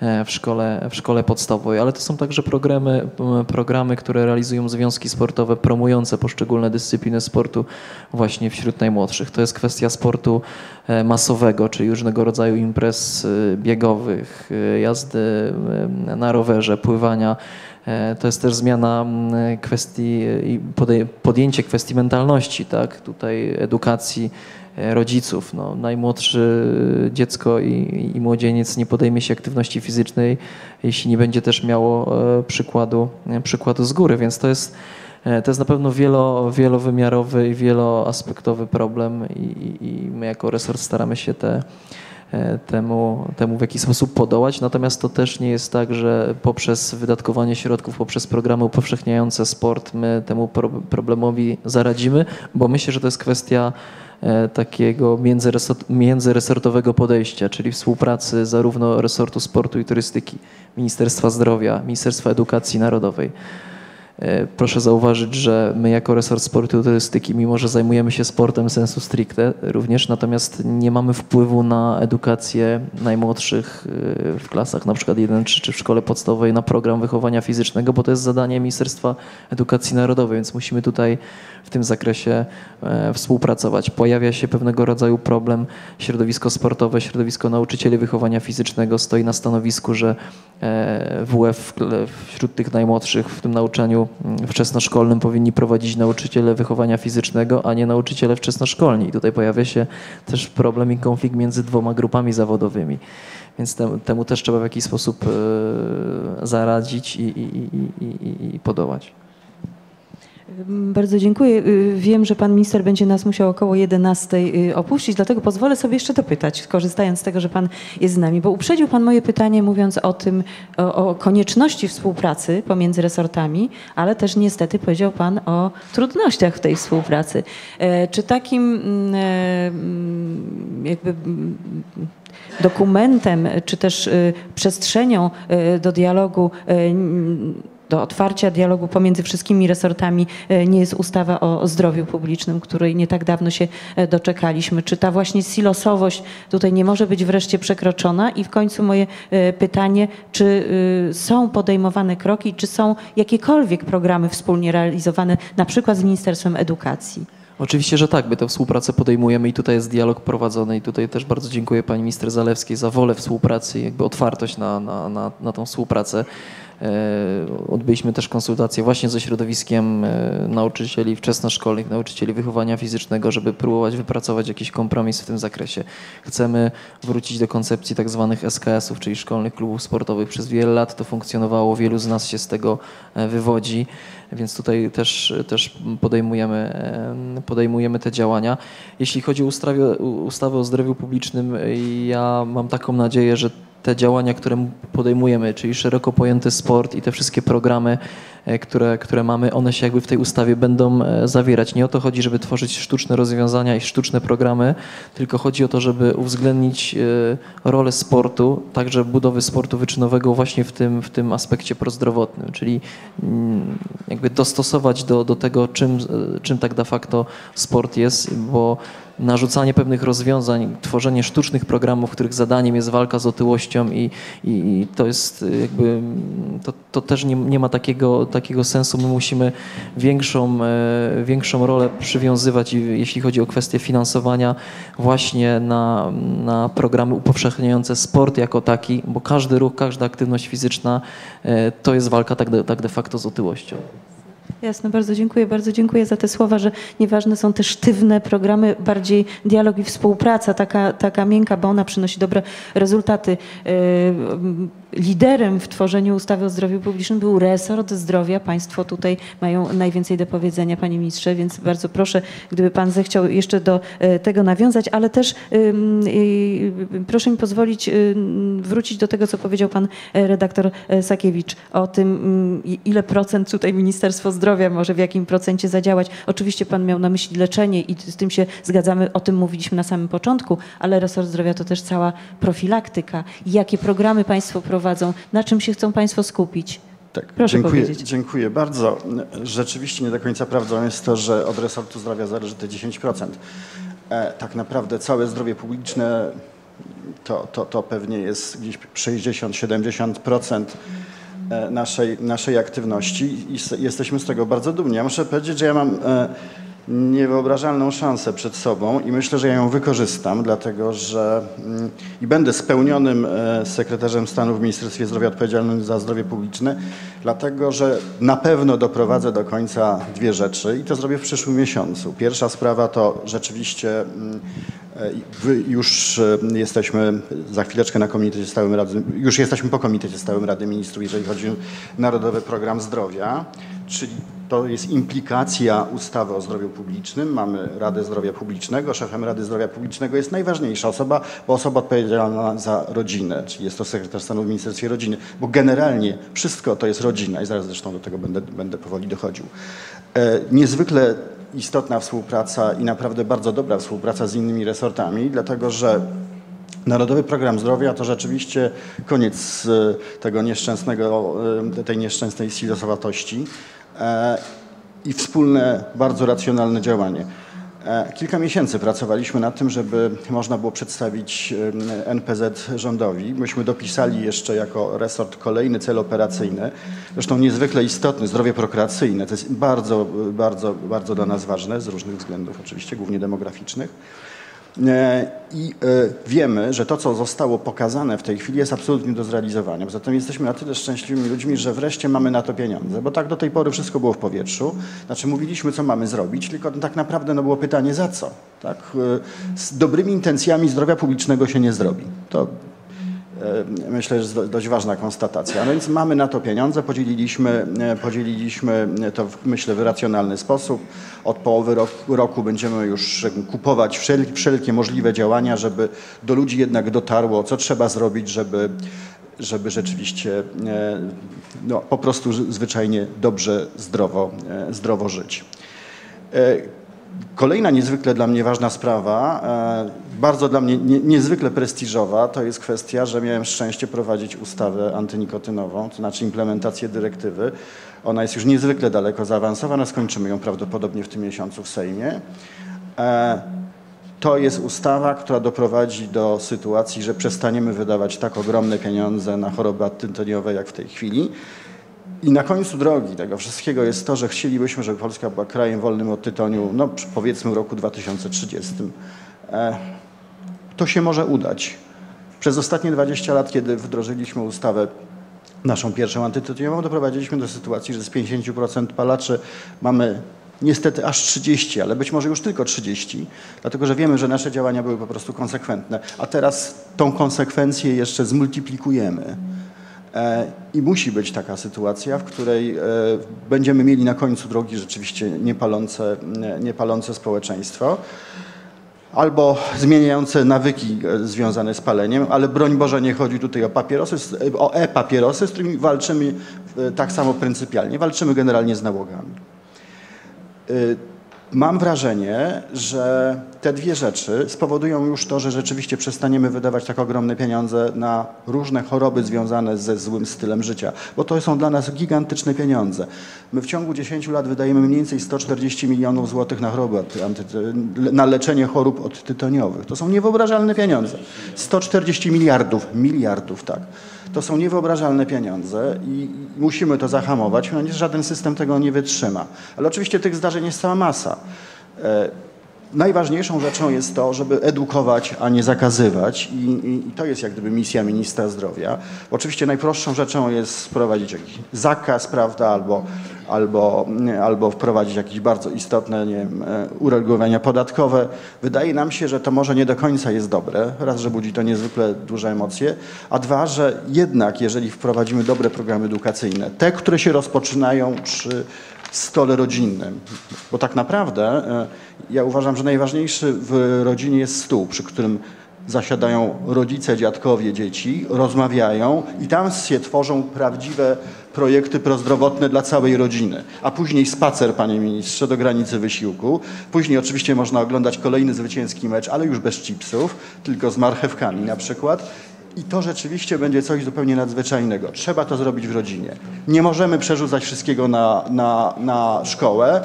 w szkole, w szkole podstawowej, ale to są także programy, programy, które realizują związki sportowe promujące poszczególne dyscypliny sportu właśnie wśród najmłodszych. To jest kwestia sportu e, masowego, czyli różnego rodzaju imprez e, biegowych, jazdy na rowerze, pływania. To jest też zmiana kwestii i podjęcie kwestii mentalności, tak? tutaj edukacji E, rodziców. No, najmłodszy dziecko i, i młodzieniec nie podejmie się aktywności fizycznej, jeśli nie będzie też miało e, przykładu, e, przykładu z góry, więc to jest to jest na pewno wielo, wielowymiarowy i wieloaspektowy problem i, i my jako resort staramy się te, temu, temu w jakiś sposób podołać. Natomiast to też nie jest tak, że poprzez wydatkowanie środków, poprzez programy upowszechniające sport my temu problemowi zaradzimy, bo myślę, że to jest kwestia E, takiego międzyresortowego podejścia, czyli współpracy zarówno resortu sportu i turystyki, Ministerstwa Zdrowia, Ministerstwa Edukacji Narodowej. E, proszę zauważyć, że my jako resort sportu i turystyki, mimo że zajmujemy się sportem sensu stricte również, natomiast nie mamy wpływu na edukację najmłodszych e, w klasach na przykład 1 czy w szkole podstawowej na program wychowania fizycznego, bo to jest zadanie Ministerstwa Edukacji Narodowej, więc musimy tutaj w tym zakresie e, współpracować. Pojawia się pewnego rodzaju problem. Środowisko sportowe, środowisko nauczycieli wychowania fizycznego stoi na stanowisku, że WF wśród tych najmłodszych w tym nauczaniu wczesnoszkolnym powinni prowadzić nauczyciele wychowania fizycznego, a nie nauczyciele wczesnoszkolni. I tutaj pojawia się też problem i konflikt między dwoma grupami zawodowymi. Więc temu, temu też trzeba w jakiś sposób e, zaradzić i, i, i, i podołać. Bardzo dziękuję. Y, Wiem, że pan minister będzie nas musiał około 11 y, opuścić, dlatego pozwolę sobie jeszcze dopytać, korzystając z tego, że pan jest z nami, bo uprzedził pan moje pytanie mówiąc o tym, o, o konieczności współpracy pomiędzy resortami, ale też niestety powiedział pan o trudnościach w tej współpracy. E, Czy takim mm, e, mm, jakby mm, dokumentem, czy też y, przestrzenią do dialogu do otwarcia dialogu pomiędzy wszystkimi resortami e, nie jest ustawa o, zdrowiu publicznym, której nie tak dawno się e, doczekaliśmy. Czy ta właśnie silosowość tutaj nie może być wreszcie przekroczona? I w końcu moje e, pytanie, czy y, są podejmowane kroki, czy są jakiekolwiek programy wspólnie realizowane, na przykład z Ministerstwem Edukacji? Oczywiście, że tak, my tę współpracę podejmujemy i tutaj jest dialog prowadzony i tutaj też bardzo dziękuję pani minister Zalewskiej za wolę współpracy i jakby otwartość na, na, na, na tą współpracę. E, Odbyliśmy też konsultacje właśnie ze środowiskiem e, nauczycieli wczesnoszkolnych, nauczycieli wychowania fizycznego, żeby próbować wypracować jakiś kompromis w tym zakresie. Chcemy wrócić do koncepcji tak zwanych SKS-ów, czyli szkolnych klubów sportowych. Przez wiele lat to funkcjonowało, wielu z nas się z tego e, wywodzi, więc tutaj też, też podejmujemy, podejmujemy te działania. Jeśli chodzi o ustawę, ustawę o zdrowiu publicznym, ja mam taką nadzieję, że te działania, które podejmujemy, czyli szeroko pojęty sport i te wszystkie programy, e, które, które mamy, one się jakby w tej ustawie będą e, zawierać. Nie o to chodzi, żeby tworzyć sztuczne rozwiązania i sztuczne programy, tylko chodzi o to, żeby uwzględnić e, rolę sportu, także budowy sportu wyczynowego właśnie w tym, w tym aspekcie prozdrowotnym, czyli mm, jakby dostosować do, do tego, czym, czym tak de facto sport jest, bo narzucanie pewnych rozwiązań, tworzenie sztucznych programów, których zadaniem jest walka z otyłością i, i, i to jest y, jakby, to, to też nie, nie ma takiego, takiego sensu. My musimy większą, e, większą rolę przywiązywać, jeśli chodzi o kwestie finansowania, właśnie na, na programy upowszechniające sport jako taki, bo każdy ruch, każda aktywność fizyczna e, to jest walka tak de, tak de facto z otyłością. Jasne, bardzo dziękuję. Bardzo dziękuję za te słowa, że nieważne są te sztywne programy, bardziej dialog i współpraca, taka, taka miękka, bo ona przynosi dobre rezultaty. Yy, Liderem w tworzeniu ustawy o zdrowiu publicznym był resort zdrowia. Państwo tutaj mają najwięcej do powiedzenia, panie ministrze, więc bardzo proszę, gdyby pan zechciał jeszcze do e, tego nawiązać, ale też y, proszę mi pozwolić ym, wrócić do tego, co powiedział pan e, redaktor e, Sakiewicz o tym, ym, i- ile procent tutaj Ministerstwo Zdrowia może w jakim procencie zadziałać. Oczywiście pan miał na myśli leczenie i z tym się zgadzamy, o tym mówiliśmy na samym początku, ale resort zdrowia to też cała profilaktyka. Jakie programy państwo prowadzą, na czym się chcą państwo skupić? Tak, Proszę dziękuję, powiedzieć. Dziękuję bardzo. Rzeczywiście nie do końca prawdą jest to, że od resortu zdrowia zależy te 10%. E, tak naprawdę całe zdrowie publiczne to, to, to pewnie jest gdzieś 60-70% e, naszej, naszej aktywności i jesteśmy z tego bardzo dumni. Ja muszę powiedzieć, że ja mam e, niewyobrażalną szansę przed sobą i myślę, że ja ją wykorzystam, dlatego że mm, i będę spełnionym e, sekretarzem stanu w Ministerstwie Zdrowia odpowiedzialnym za zdrowie publiczne, dlatego że na pewno doprowadzę do końca dwie rzeczy i to zrobię w przyszłym miesiącu. Pierwsza sprawa to rzeczywiście mm, e, już e, jesteśmy za chwileczkę na Komitecie Stałym Rady, już jesteśmy po Komitecie Stałym Rady Ministrów, jeżeli chodzi o Narodowy Program Zdrowia, czyli to jest implikacja ustawy o zdrowiu publicznym. Mamy Radę Zdrowia Publicznego. Szefem Rady Zdrowia Publicznego jest najważniejsza osoba, bo osoba odpowiedzialna za rodzinę, czyli jest to sekretarz stanu w Ministerstwie Rodziny, bo generalnie wszystko to jest rodzina i zaraz zresztą do tego będę, będę powoli dochodził. E, niezwykle istotna współpraca i naprawdę bardzo dobra współpraca z innymi resortami, dlatego że Narodowy Program Zdrowia to rzeczywiście koniec e, tego nieszczęsnego, e, tej nieszczęsnej silosowatości i wspólne, bardzo racjonalne działanie. E, Kilka miesięcy pracowaliśmy nad tym, żeby można było przedstawić NPZ rządowi. Myśmy dopisali jeszcze jako resort kolejny cel operacyjny, zresztą niezwykle istotny, zdrowie prokreacyjne. To jest bardzo, bardzo, bardzo dla nas ważne z różnych względów, oczywiście, głównie demograficznych. E, I e, wiemy, że to, co zostało pokazane w tej chwili, jest absolutnie do zrealizowania. Zatem jesteśmy na tyle szczęśliwymi ludźmi, że wreszcie mamy na to pieniądze, bo tak do tej pory wszystko było w powietrzu. Znaczy mówiliśmy, co mamy zrobić, tylko tak naprawdę no, było pytanie, za co. Tak? E, Z dobrymi intencjami zdrowia publicznego się nie zrobi. To Myślę, że jest dość ważna konstatacja. No więc mamy na to pieniądze, podzieliliśmy, e, podzieliliśmy to w, myślę w racjonalny sposób. Od połowy roku, roku będziemy już kupować wszelkie, wszelkie możliwe działania, żeby do ludzi jednak dotarło, co trzeba zrobić, żeby, żeby rzeczywiście e, no, po prostu zwyczajnie dobrze, zdrowo, zdrowo żyć. Kolejna niezwykle dla mnie ważna sprawa, e, bardzo dla mnie nie, niezwykle prestiżowa, to jest kwestia, że miałem szczęście prowadzić ustawę antynikotynową, to znaczy implementację dyrektywy. Ona jest już niezwykle daleko zaawansowana, skończymy ją prawdopodobnie w tym miesiącu w Sejmie. E, to jest ustawa, która doprowadzi do sytuacji, że przestaniemy wydawać tak ogromne pieniądze na choroby tytoniowe jak w tej chwili. I na końcu drogi tego wszystkiego jest to, że chcielibyśmy, żeby Polska była krajem wolnym od tytoniu, no powiedzmy w roku 2030. E, to się może udać. Przez ostatnie 20 lat, kiedy wdrożyliśmy ustawę naszą pierwszą antytytoniową, doprowadziliśmy do sytuacji, że z 50% palaczy mamy niestety aż 30, ale być może już tylko 30, dlatego że wiemy, że nasze działania były po prostu konsekwentne. A teraz tą konsekwencję jeszcze zmultiplikujemy. E, I musi być taka sytuacja, w której e, będziemy mieli na końcu drogi rzeczywiście niepalące, niepalące społeczeństwo albo zmieniające nawyki e, związane z paleniem, ale broń Boże nie chodzi tutaj o papierosy, o e-papierosy, z którymi walczymy tak samo pryncypialnie. Walczymy generalnie z nałogami. Mam wrażenie, że te dwie rzeczy spowodują już to, że rzeczywiście przestaniemy wydawać tak ogromne pieniądze na różne choroby związane ze złym stylem życia, bo to są dla nas gigantyczne pieniądze. My w ciągu 10 lat wydajemy mniej więcej 140 milionów złotych na na leczenie chorób odtytoniowych. To są niewyobrażalne pieniądze. 140 miliardów, miliardów, tak. To są niewyobrażalne pieniądze i musimy to zahamować. No, żaden system tego nie wytrzyma. Ale oczywiście tych zdarzeń jest cała masa. Najważniejszą rzeczą jest to, żeby edukować, a nie zakazywać I, i, i, to jest jak gdyby misja ministra zdrowia. Oczywiście najprostszą rzeczą jest wprowadzić jakiś zakaz, prawda, albo, albo, albo wprowadzić jakieś bardzo istotne nie wiem, e, uregulowania podatkowe. Wydaje nam się, że to może nie do końca jest dobre. Raz, że budzi to niezwykle duże emocje, a dwa, że jednak jeżeli wprowadzimy dobre programy edukacyjne, te, które się rozpoczynają przy stole rodzinnym. Bo tak naprawdę e, ja uważam, że najważniejszy w rodzinie jest stół, przy którym zasiadają rodzice, dziadkowie, dzieci, rozmawiają i tam się tworzą prawdziwe projekty prozdrowotne dla całej rodziny. A później spacer, panie ministrze, do granicy wysiłku. Później oczywiście można oglądać kolejny zwycięski mecz, ale już bez chipsów, tylko z marchewkami na przykład. I to rzeczywiście będzie coś zupełnie nadzwyczajnego. Trzeba to zrobić w rodzinie. Nie możemy przerzucać wszystkiego na, na, na szkołę.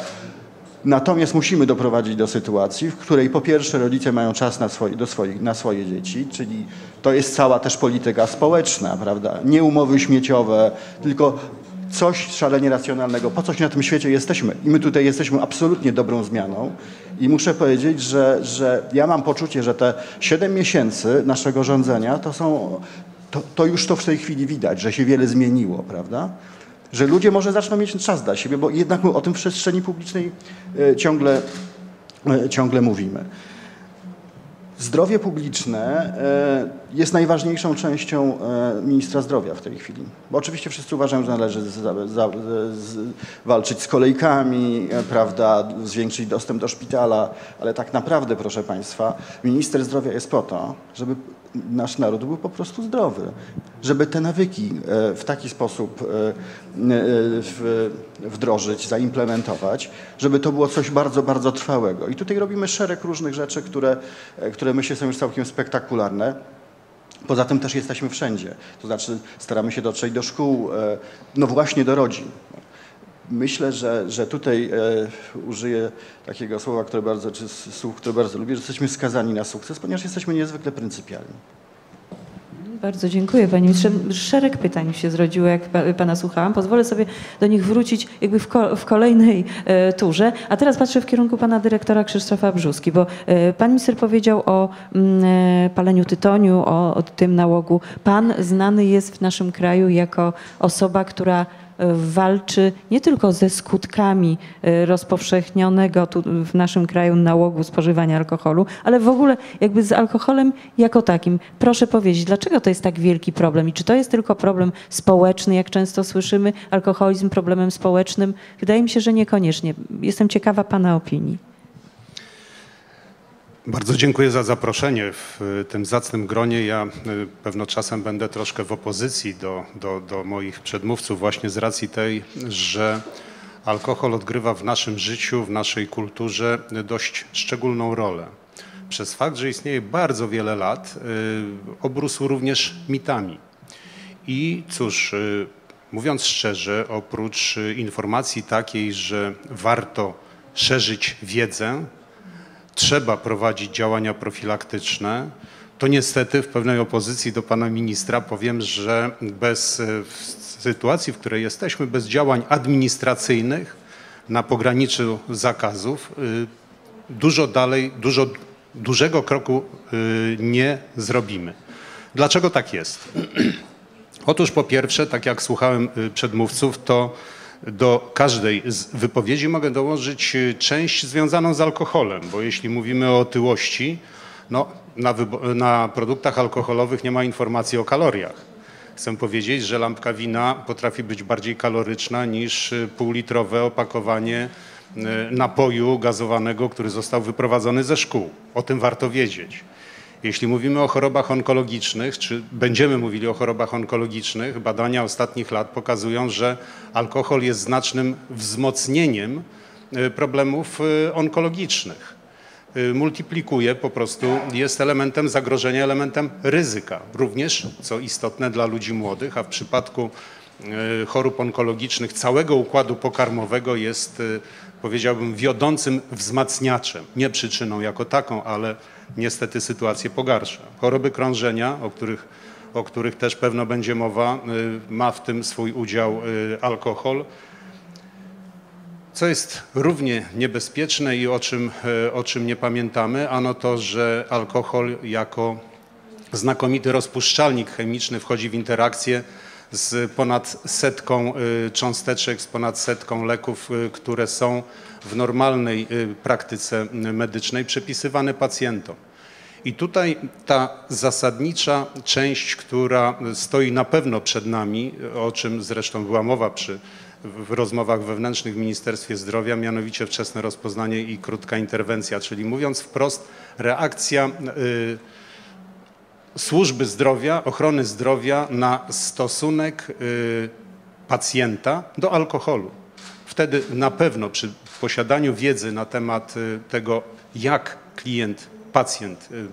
Natomiast musimy doprowadzić do sytuacji, w której po pierwsze rodzice mają czas na swoje, do swoich, na swoje dzieci, czyli to jest cała też polityka społeczna, prawda? Nie umowy śmieciowe, tylko coś szalenie racjonalnego. Po coś na tym świecie jesteśmy. I my tutaj jesteśmy absolutnie dobrą zmianą. I muszę powiedzieć, że, że ja mam poczucie, że te 7 miesięcy naszego rządzenia to są, to, to już to w tej chwili widać, że się wiele zmieniło, prawda? Że ludzie może zaczną mieć czas dla siebie, bo jednak my o tym w przestrzeni publicznej e, ciągle, e, ciągle mówimy. Zdrowie publiczne e, jest najważniejszą częścią e, ministra zdrowia w tej chwili. Bo oczywiście wszyscy uważają, że należy z, walczyć z kolejkami, e, prawda, zwiększyć dostęp do szpitala, ale tak naprawdę, proszę Państwa, minister zdrowia jest po to, żeby nasz naród był po prostu zdrowy, żeby te nawyki w taki sposób wdrożyć, zaimplementować, żeby to było coś bardzo, bardzo trwałego. I tutaj robimy szereg różnych rzeczy, które, które myślę są już całkiem spektakularne. Poza tym też jesteśmy wszędzie, to znaczy staramy się dotrzeć do szkół, e, no właśnie do rodzin. Myślę, że, że tutaj e, użyję takiego słowa, które bardzo, czy słów, które bardzo lubię, że jesteśmy skazani na sukces, ponieważ jesteśmy niezwykle pryncypialni. Bardzo dziękuję Panie Ministrze. Szereg pytań się zrodziło, jak pa- Pana słuchałam. Pozwolę sobie do nich wrócić jakby w, ko- w kolejnej e, turze. A teraz patrzę w kierunku Pana Dyrektora Krzysztofa Brzuski, bo e, Pan Minister powiedział o mm, e, paleniu tytoniu, o, o tym nałogu. Pan znany jest w naszym kraju jako osoba, która walczy nie tylko ze skutkami e, rozpowszechnionego tu w naszym kraju nałogu spożywania alkoholu, ale w ogóle jakby z alkoholem jako takim. Proszę powiedzieć, dlaczego to jest tak wielki problem i czy to jest tylko problem społeczny, jak często słyszymy, alkoholizm problemem społecznym? Wydaje mi się, że niekoniecznie. Jestem ciekawa Pana opinii. Bardzo dziękuję za zaproszenie w y, tym zacnym gronie. Ja y, pewno czasem będę troszkę w opozycji do, do, do moich przedmówców właśnie z racji tej, że alkohol odgrywa w naszym życiu, w naszej kulturze dość szczególną rolę. Przez fakt, że istnieje bardzo wiele lat, y, obrósł również mitami. I cóż, mówiąc szczerze, oprócz informacji takiej, że warto szerzyć wiedzę, trzeba prowadzić działania profilaktyczne, to niestety w pewnej opozycji do pana ministra powiem, że bez e, w sytuacji, w której jesteśmy, bez działań administracyjnych na pograniczu zakazów, y, dużo dalej, dużo dużego kroku y, nie zrobimy. Dlaczego tak jest? Otóż po pierwsze, tak jak słuchałem y, przedmówców, to do każdej z wypowiedzi mogę dołożyć y, część związaną z alkoholem, bo jeśli mówimy o otyłości, no, na, na produktach alkoholowych nie ma informacji o kaloriach. Chcę powiedzieć, że lampka wina potrafi być bardziej kaloryczna niż y, półlitrowe opakowanie y, napoju gazowanego, który został wyprowadzony ze szkół. O tym warto wiedzieć. Jeśli mówimy o chorobach onkologicznych, czy będziemy mówili o chorobach onkologicznych, badania ostatnich lat pokazują, że alkohol jest znacznym wzmocnieniem y, problemów y, onkologicznych. Y, Multiplikuje po prostu, jest elementem zagrożenia, elementem ryzyka. Również, co istotne dla ludzi młodych, a w przypadku chorób onkologicznych całego układu pokarmowego jest, powiedziałbym, wiodącym wzmacniaczem. Nie przyczyną jako taką, ale niestety sytuację pogarsza. Choroby krążenia, o których, o których też pewno będzie mowa, y, ma w tym swój udział y, alkohol. Co jest równie niebezpieczne i o czym, e, o czym nie pamiętamy, ano to, że alkohol jako znakomity rozpuszczalnik chemiczny wchodzi w interakcję z ponad setką y, cząsteczek, z ponad setką leków, y, które są w normalnej y, praktyce y, medycznej przepisywane pacjentom. I tutaj ta zasadnicza część, która stoi na pewno przed nami, o czym zresztą była mowa przy, w rozmowach wewnętrznych w Ministerstwie Zdrowia, mianowicie wczesne rozpoznanie i krótka interwencja, czyli mówiąc wprost, reakcja y, służby zdrowia, ochrony zdrowia na stosunek y, pacjenta do alkoholu. Wtedy na pewno przy posiadaniu wiedzy na temat y, tego, jak klient, pacjent y,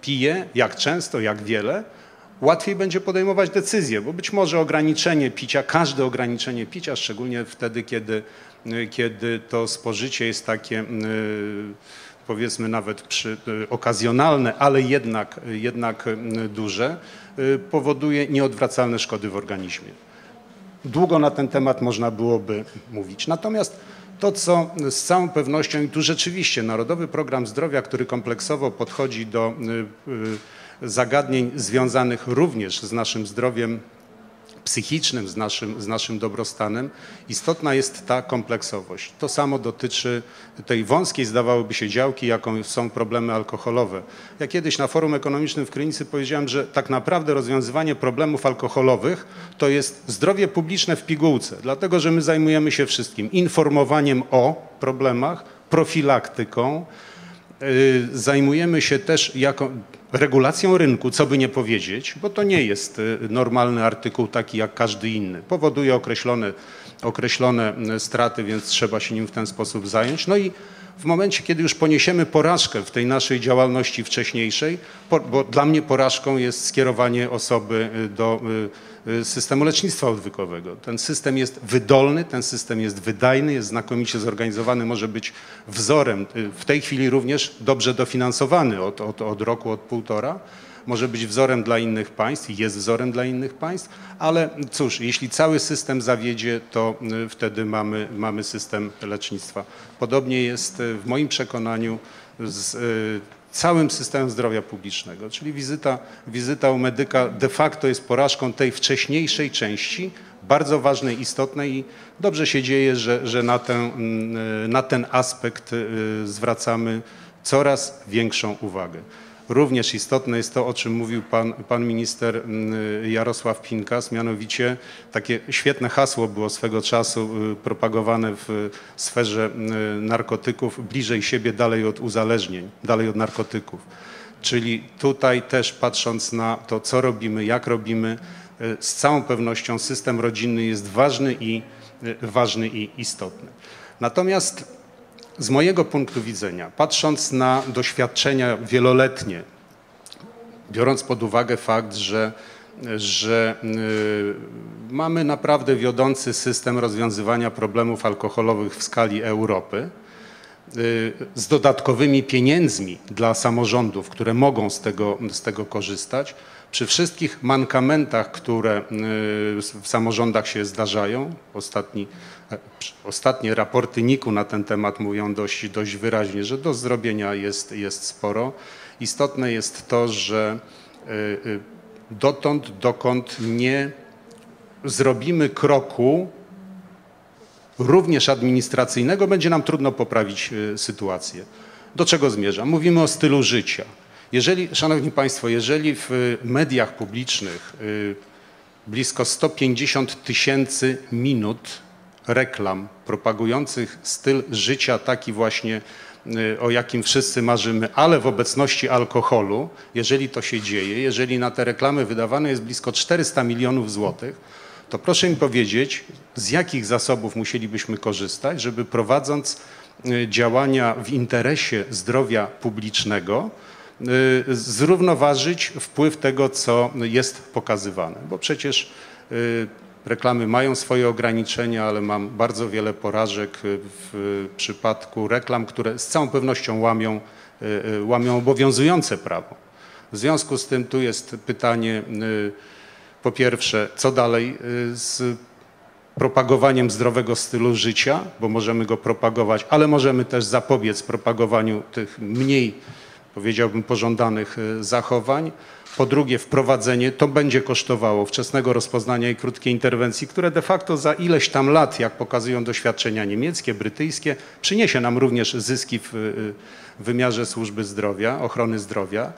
pije, jak często, jak wiele, łatwiej będzie podejmować decyzje, bo być może ograniczenie picia, każde ograniczenie picia, szczególnie wtedy, kiedy, y, kiedy to spożycie jest takie powiedzmy nawet przy, okazjonalne, ale jednak, jednak duże, powoduje nieodwracalne szkody w organizmie. Długo na ten temat można byłoby mówić. Natomiast to, co z całą pewnością, i tu rzeczywiście Narodowy Program Zdrowia, który kompleksowo podchodzi do y, y, zagadnień związanych również z naszym zdrowiem psychicznym, z naszym, z naszym dobrostanem, istotna jest ta kompleksowość. To samo dotyczy tej wąskiej, zdawałoby się, działki, jaką są problemy alkoholowe. Ja kiedyś na forum ekonomicznym w Krynicy powiedziałem, że tak naprawdę rozwiązywanie problemów alkoholowych to jest zdrowie publiczne w pigułce, dlatego że my zajmujemy się wszystkim. Informowaniem o problemach, profilaktyką, Y, Zajmujemy się też jako regulacją rynku, co by nie powiedzieć, bo to nie jest y, normalny artykuł taki jak każdy inny. Powoduje określone, określone y, straty, więc trzeba się nim w ten sposób zająć. No i w momencie, kiedy już poniesiemy porażkę w tej naszej działalności wcześniejszej, bo dla mnie porażką jest skierowanie osoby y, do y, y, systemu lecznictwa odwykowego. Ten system jest wydolny, ten system jest wydajny, jest znakomicie zorganizowany, może być wzorem, w tej chwili również dobrze dofinansowany od, od, od roku, od półtora. Może być wzorem dla innych państw jest wzorem dla innych państw, ale cóż, jeśli cały system zawiedzie, to y, wtedy mamy, mamy system lecznictwa. Podobnie jest y, w moim przekonaniu z y, całym systemem zdrowia publicznego, czyli wizyta, wizyta u medyka de facto jest porażką tej wcześniejszej części, bardzo ważnej, istotnej i dobrze się dzieje, że, że na, ten, na ten aspekt zwracamy coraz większą uwagę. Również istotne jest to, o czym mówił pan, pan minister y, Jarosław Pinkas, mianowicie takie świetne hasło było swego czasu y, propagowane w sferze narkotyków, bliżej siebie, dalej od uzależnień, dalej od narkotyków. Czyli tutaj też patrząc na to, co robimy, jak robimy, z całą pewnością system rodzinny jest ważny i, ważny i istotny. Natomiast z mojego punktu widzenia, patrząc na doświadczenia wieloletnie, biorąc pod uwagę fakt, że, że y, mamy naprawdę wiodący system rozwiązywania problemów alkoholowych w skali Europy, y, z dodatkowymi pieniędzmi dla samorządów, które mogą z tego, z tego korzystać, przy wszystkich mankamentach, które y, w samorządach się zdarzają, ostatni, e, ostatnie raporty NIK-u na ten temat mówią dość, dość wyraźnie, że do zrobienia jest, jest sporo. Istotne jest to, że y, y, dotąd, dokąd nie zrobimy kroku, również administracyjnego, będzie nam trudno poprawić sytuację. Do czego zmierzam? Mówimy o stylu życia. Jeżeli, Szanowni Państwo, jeżeli w mediach publicznych y, blisko 150 tysięcy minut reklam propagujących styl życia taki właśnie, y, o jakim wszyscy marzymy, ale w obecności alkoholu, jeżeli to się dzieje, jeżeli na te reklamy wydawane jest blisko 400 milionów złotych, to proszę mi powiedzieć, z jakich zasobów musielibyśmy korzystać, żeby prowadząc y, działania w interesie zdrowia publicznego, zrównoważyć wpływ tego, co jest pokazywane. Bo przecież y, reklamy mają swoje ograniczenia, ale mam bardzo wiele porażek w przypadku reklam, które z całą pewnością łamią, y, łamią obowiązujące prawo. W związku z tym tu jest pytanie po pierwsze, co dalej z propagowaniem zdrowego stylu życia, bo możemy go propagować, ale możemy też zapobiec propagowaniu tych mniej powiedziałbym, pożądanych e, zachowań. Po drugie, wprowadzenie, to będzie kosztowało wczesnego rozpoznania i krótkiej interwencji, które de facto za ileś tam lat, jak pokazują doświadczenia niemieckie, brytyjskie, przyniesie nam również zyski w, e, wymiarze służby zdrowia, ochrony zdrowia.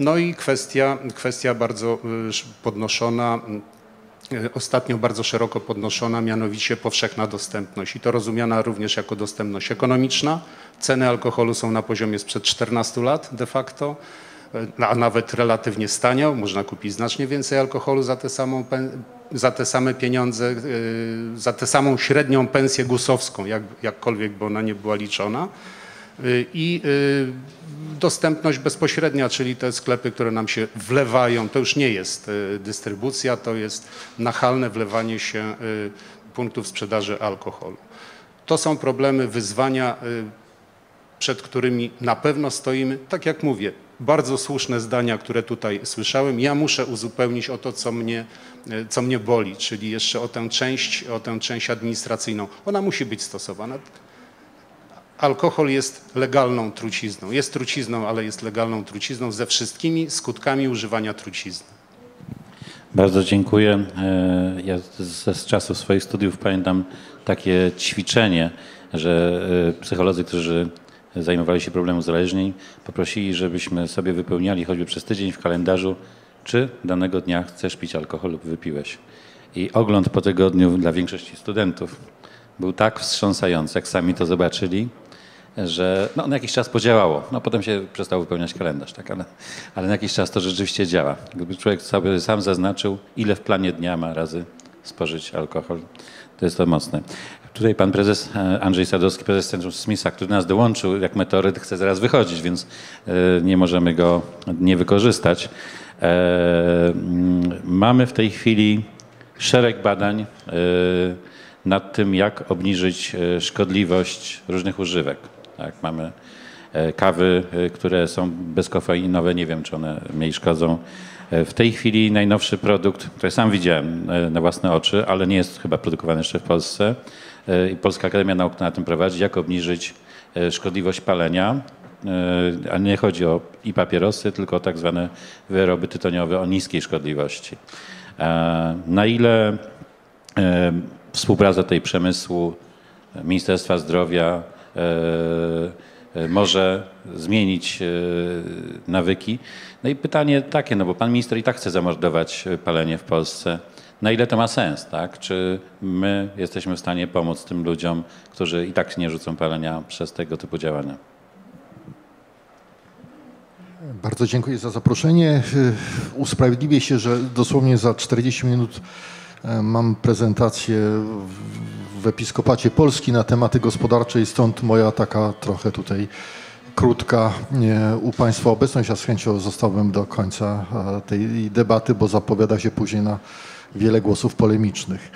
No i kwestia, kwestia bardzo e, podnoszona, ostatnio bardzo szeroko podnoszona, mianowicie powszechna dostępność i to rozumiana również jako dostępność ekonomiczna, Ceny alkoholu są na poziomie sprzed 14 lat de facto, a nawet relatywnie stanio. Można kupić znacznie więcej alkoholu za samą za te same pieniądze, y, za tę samą średnią pensję gusowską, jak, jakkolwiek by ona nie była liczona. I dostępność bezpośrednia, czyli te sklepy, które nam się wlewają, to już nie jest dystrybucja, to jest nachalne wlewanie się punktów sprzedaży alkoholu. To są problemy, wyzwania przed którymi na pewno stoimy. Tak jak mówię, bardzo słuszne zdania, które tutaj słyszałem. Ja muszę uzupełnić o to, co mnie, co mnie boli, czyli jeszcze o tę część, o tę część administracyjną. Ona musi być stosowana. Alkohol jest legalną trucizną. Jest trucizną, ale jest legalną trucizną ze wszystkimi skutkami używania trucizny. Bardzo dziękuję. E, ja z, z czasu swoich studiów pamiętam takie ćwiczenie, że e, psycholodzy, którzy zajmowali się problemem uzależnień, poprosili, żebyśmy sobie wypełniali choćby przez tydzień w kalendarzu, czy danego dnia chcesz pić alkohol lub wypiłeś. I ogląd po tygodniu dla większości studentów był tak wstrząsający, jak sami to zobaczyli, że no, na jakiś czas podziałało. No, potem się przestał wypełniać kalendarz, tak, ale, ale na jakiś czas to rzeczywiście działa. Gdyby człowiek sobie sam zaznaczył, ile w planie dnia ma razy spożyć alkohol, to jest to mocne. Tutaj pan prezes e, Andrzej Sadowski, prezes Centrum Smitha, który nas dołączył jak meteoryt, chce zaraz wychodzić, więc e, nie możemy go nie wykorzystać. E, mm, mamy w tej chwili szereg badań nad tym, jak obniżyć szkodliwość różnych używek. Tak, mamy e, kawy, e, które są bezkofeinowe, nie wiem, czy one mniej szkodzą. E, W tej chwili najnowszy produkt, który sam widziałem na własne oczy, ale nie jest chyba produkowany jeszcze w Polsce i Polska Akademia Nauk na tym prowadzi, jak obniżyć szkodliwość palenia. A nie chodzi o i papierosy, tylko o tak zwane wyroby tytoniowe o niskiej szkodliwości. Na ile współpraca tej przemysłu, Ministerstwa Zdrowia może zmienić e, nawyki. No i pytanie takie, no bo pan minister i tak chce zamordować e, palenie w Polsce. Na ile to ma sens, tak? Czy my jesteśmy w stanie pomóc tym ludziom, którzy i tak nie rzucą palenia przez tego typu działania? Bardzo dziękuję za zaproszenie. Usprawiedliwię się, że dosłownie za 40 minut e, mam prezentację w- Episkopacie Polski na tematy gospodarcze i stąd moja taka trochę tutaj krótka u Państwa obecność. Ja z chęcią zostałbym do końca e, tej debaty, bo zapowiada się później na wiele głosów polemicznych.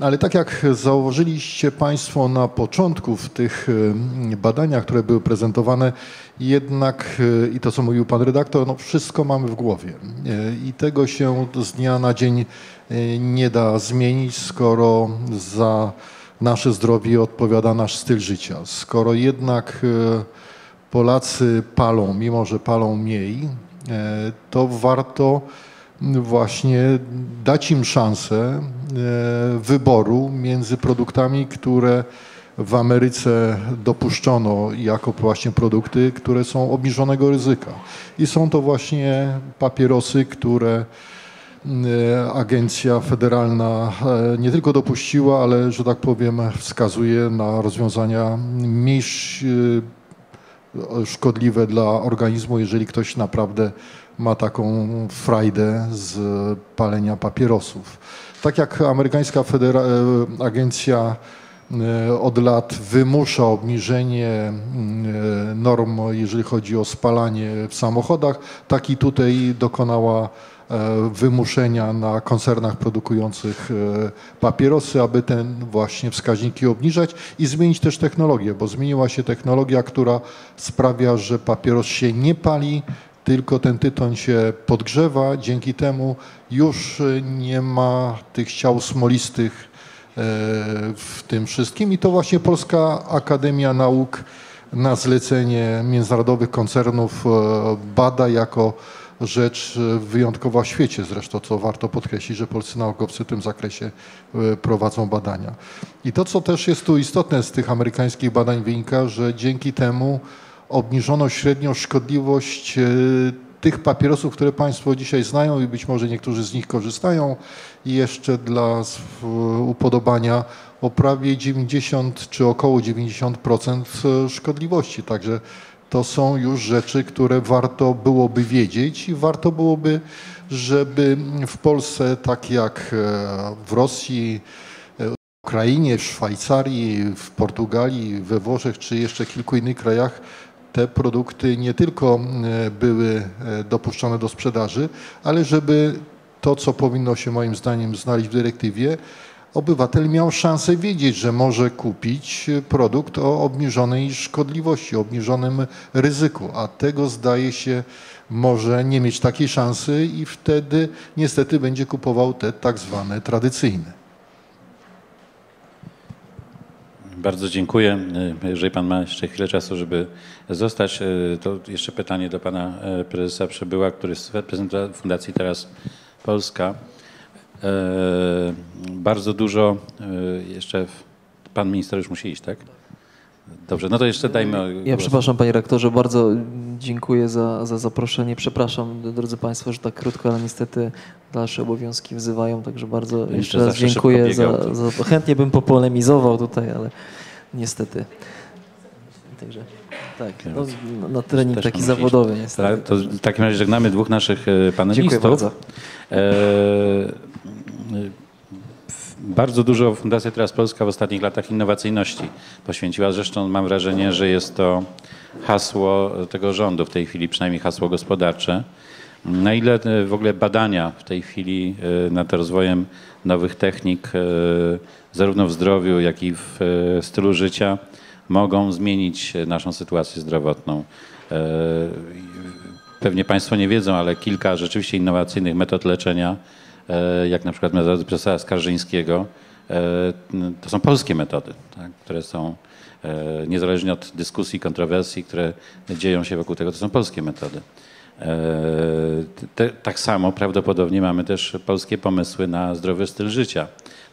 Ale tak jak zauważyliście Państwo na początku w tych e, badaniach, które były prezentowane, jednak, e, i to co mówił Pan redaktor, no wszystko mamy w głowie. I tego się z dnia na dzień nie da zmienić, skoro za nasze zdrowie odpowiada nasz styl życia. Skoro jednak e, Polacy palą, mimo że palą mniej, e, to warto właśnie dać im szansę e, wyboru między produktami, które w Ameryce dopuszczono jako właśnie produkty, które są obniżonego ryzyka. I są to właśnie papierosy, które agencja federalna e, nie tylko dopuściła, ale, że tak powiem, wskazuje na rozwiązania mniej e, szkodliwe dla organizmu, jeżeli ktoś naprawdę ma taką frajdę z palenia papierosów. Tak jak amerykańska federa- e, agencja e, od lat wymusza obniżenie e, norm, jeżeli chodzi o spalanie w samochodach, tak i tutaj dokonała e, wymuszenia na koncernach produkujących e, papierosy, aby ten właśnie wskaźniki obniżać i zmienić też technologię, bo zmieniła się technologia, która sprawia, że papieros się nie pali, tylko ten tytoń się podgrzewa. Dzięki temu już e, nie ma tych ciał smolistych e, w tym wszystkim i to właśnie Polska Akademia Nauk na zlecenie międzynarodowych koncernów e, bada jako rzecz e, wyjątkowa w świecie zresztą, co warto podkreślić, że polscy naukowcy w tym zakresie e, prowadzą badania. I to, co też jest tu istotne z tych amerykańskich badań wynika, że dzięki temu obniżono średnią szkodliwość e, tych papierosów, które Państwo dzisiaj znają i być może niektórzy z nich korzystają i jeszcze dla upodobania o prawie 90 czy około 90% szkodliwości. Także to są już rzeczy, które warto byłoby wiedzieć i warto byłoby, żeby w Polsce, tak jak e, w Rosji, e, w Ukrainie, w Szwajcarii, w Portugalii, we Włoszech czy jeszcze kilku innych krajach te produkty nie tylko e, były e, dopuszczone do sprzedaży, ale żeby to, co powinno się moim zdaniem znaleźć w dyrektywie, obywatel miał szansę wiedzieć, że może kupić e, produkt o obniżonej szkodliwości, obniżonym ryzyku, a tego zdaje się może nie mieć takiej szansy i wtedy niestety będzie kupował te tak zwane tradycyjne. Bardzo dziękuję. E, Jeżeli pan ma jeszcze chwilę czasu, żeby zostać, e, to jeszcze pytanie do pana prezesa Przybyła, który jest prezydentem Fundacji Teraz Polska. E, Bardzo dużo e, jeszcze, pan minister już musi iść, tak? Dobrze, no to jeszcze dajmy Ja przepraszam panie rektorze, bardzo dziękuję za, za zaproszenie. Przepraszam drodzy państwo, że tak krótko, ale niestety dalsze obowiązki wzywają, także bardzo jeszcze raz dziękuję biegał, za, za... Chętnie bym popolemizował tutaj, ale niestety. Także tak, no, na trening Też taki zawodowy niestety. Tak, To w takim razie żegnamy dwóch naszych e, panelistów. Dziękuję bardzo. E, Bardzo dużo Fundacja Teraz Polska w ostatnich latach innowacyjności poświęciła. Zresztą mam wrażenie, że jest to hasło tego rządu w tej chwili, przynajmniej hasło gospodarcze. Na ile e, w ogóle badania w tej chwili e, nad rozwojem nowych technik, zarówno w zdrowiu, jak i w stylu życia, mogą zmienić naszą sytuację zdrowotną. Pewnie Państwo nie wiedzą, ale kilka rzeczywiście innowacyjnych metod leczenia, jak na przykład metody profesora Skarżyńskiego, e, to są polskie metody, tak, które są e, niezależnie od dyskusji, kontrowersji, które dzieją się wokół tego, to są polskie metody. E, Te, tak samo prawdopodobnie mamy też polskie pomysły na zdrowy styl życia.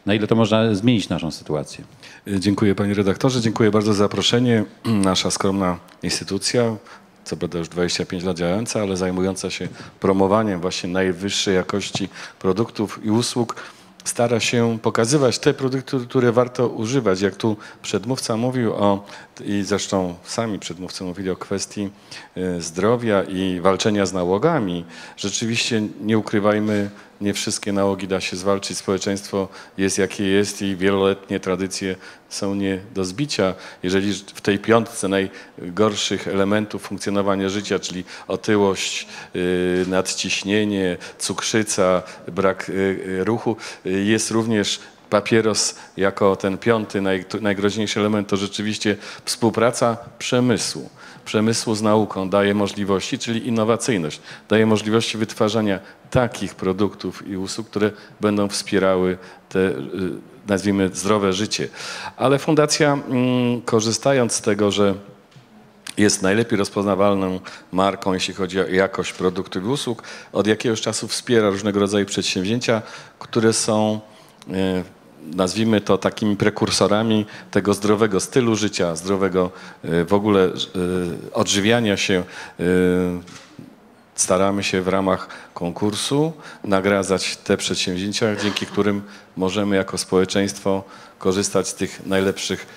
Na ile to można zmienić naszą sytuację? Dziękuję panie redaktorze, dziękuję bardzo za zaproszenie. Nasza skromna instytucja, co prawda już 25 lat działająca, ale zajmująca się promowaniem właśnie najwyższej jakości produktów i usług, stara się pokazywać te produkty, które warto używać. Jak tu przedmówca mówił o, i zresztą sami przedmówcy mówili o kwestii e, zdrowia i walczenia z nałogami, rzeczywiście nie ukrywajmy, nie wszystkie nałogi da się zwalczyć. Społeczeństwo jest jakie jest i wieloletnie tradycje są nie do zbicia. Jeżeli w tej piątce najgorszych elementów funkcjonowania życia, czyli otyłość, yy, nadciśnienie, cukrzyca, brak yy, ruchu, jest również papieros jako ten piąty, naj, najgroźniejszy element, to rzeczywiście współpraca przemysłu. Przemysłu z nauką daje możliwości, czyli innowacyjność, daje możliwości wytwarzania takich produktów i usług, które będą wspierały te, y, nazwijmy, zdrowe życie. Ale fundacja, mm, korzystając z tego, że jest najlepiej rozpoznawalną marką, jeśli chodzi o jakość produktów i usług, od jakiegoś czasu wspiera różnego rodzaju przedsięwzięcia, które są y, nazwijmy to takimi prekursorami tego zdrowego stylu życia, zdrowego y, w ogóle y, odżywiania się. Y, staramy się w ramach konkursu nagradzać te przedsięwzięcia, dzięki którym możemy jako społeczeństwo korzystać z tych najlepszych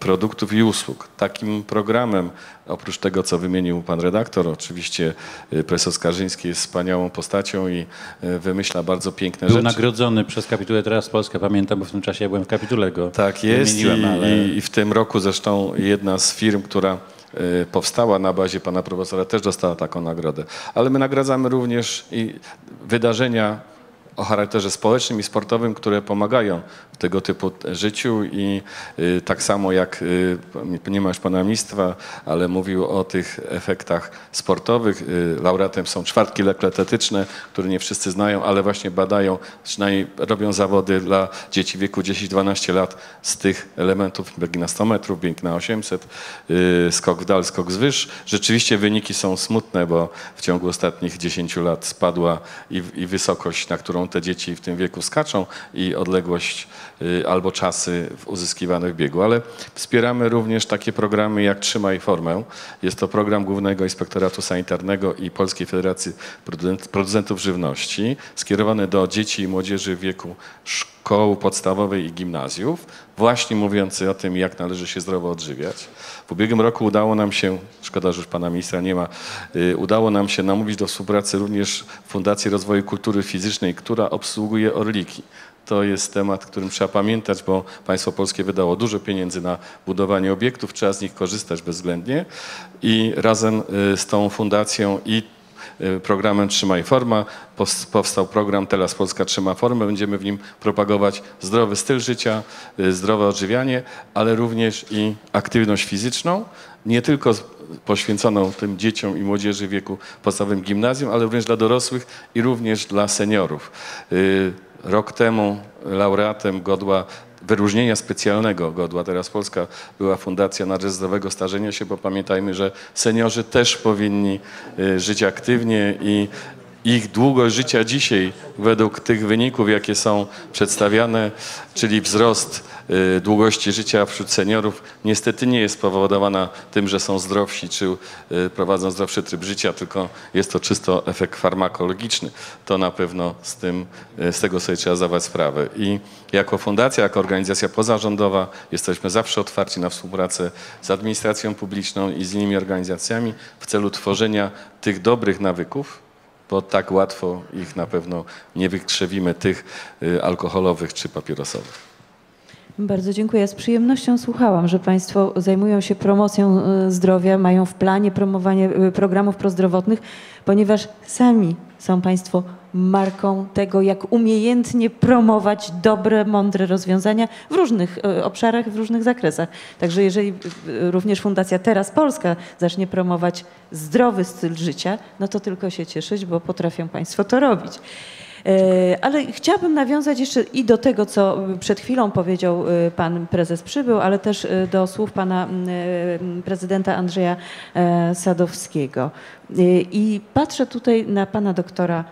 produktów i usług. Takim programem, oprócz tego, co wymienił pan redaktor, oczywiście y, profesor Skarżyński jest wspaniałą postacią i y, wymyśla bardzo piękne Był rzeczy. nagrodzony przez kapitułę Teraz Polska, pamiętam, bo w tym czasie ja byłem w kapitule go Tak jest i, ale... i, i w tym roku zresztą jedna z firm, która y, powstała na bazie pana profesora też dostała taką nagrodę. Ale my nagradzamy również i wydarzenia o charakterze społecznym i sportowym, które pomagają w tego typu życiu i y, tak samo jak y, nie ma już pana ministra, ale mówił o tych efektach sportowych. Y, laureatem są czwartki lekkoatletyczne, które nie wszyscy znają, ale właśnie badają, przynajmniej robią zawody dla dzieci w wieku 10-12 lat z tych elementów, biegi na 100 metrów, bieg na 800, y, skok w dal, skok z wyż. Rzeczywiście wyniki są smutne, bo w ciągu ostatnich 10 lat spadła i, i wysokość, na którą te dzieci w tym wieku skaczą i odległość y, albo czasy uzyskiwane w biegu, ale wspieramy również takie programy jak Trzymaj Formę. Jest to program Głównego Inspektoratu Sanitarnego i Polskiej Federacji Producent- Producentów Żywności skierowany do dzieci i młodzieży w wieku szkoły podstawowej i gimnazjów, właśnie mówiący o tym, jak należy się zdrowo odżywiać. W ubiegłym roku udało nam się, szkoda, że już pana ministra nie ma, y, udało nam się namówić do współpracy również Fundacji Rozwoju Kultury Fizycznej, która obsługuje Orliki. To jest temat, którym trzeba pamiętać, bo państwo polskie wydało dużo pieniędzy na budowanie obiektów, trzeba z nich korzystać bezwzględnie i razem y, z tą fundacją i programem Trzymaj Forma. Powstał program Teraz Polska Trzyma Formę. Będziemy w nim propagować zdrowy styl życia, y, zdrowe odżywianie, ale również i aktywność fizyczną. Nie tylko poświęconą tym dzieciom i młodzieży w wieku podstawowym gimnazjum, ale również dla dorosłych i również dla seniorów. Y, Rok temu laureatem godła wyróżnienia specjalnego godła. Teraz Polska była Fundacja na rzecz zdrowego starzenia się, bo pamiętajmy, że seniorzy też powinni y, żyć aktywnie i ich długość życia dzisiaj według tych wyników, jakie są przedstawiane, czyli wzrost y, długości życia wśród seniorów, niestety nie jest spowodowana tym, że są zdrowsi czy y, prowadzą zdrowszy tryb życia, tylko jest to czysto efekt farmakologiczny. To na pewno z, tym, y, z tego sobie trzeba zdawać sprawę. I jako fundacja, jako organizacja pozarządowa jesteśmy zawsze otwarci na współpracę z administracją publiczną i z innymi organizacjami w celu tworzenia tych dobrych nawyków, bo tak łatwo ich na pewno nie wykrzewimy, tych y, alkoholowych czy papierosowych. Bardzo dziękuję. Z przyjemnością słuchałam, że Państwo zajmują się promocją e, zdrowia, mają w planie promowanie e, programów prozdrowotnych, ponieważ sami są Państwo marką tego, jak umiejętnie promować dobre, mądre rozwiązania w różnych e, obszarach, w różnych zakresach. Także jeżeli e, również Fundacja Teraz Polska zacznie promować zdrowy styl życia, no to tylko się cieszyć, bo potrafią Państwo to robić. E, Ale chciałabym nawiązać jeszcze i do tego, co przed chwilą powiedział e, pan prezes Przybył, ale też e, do słów pana prezydenta Andrzeja Sadowskiego. I patrzę tutaj na pana doktora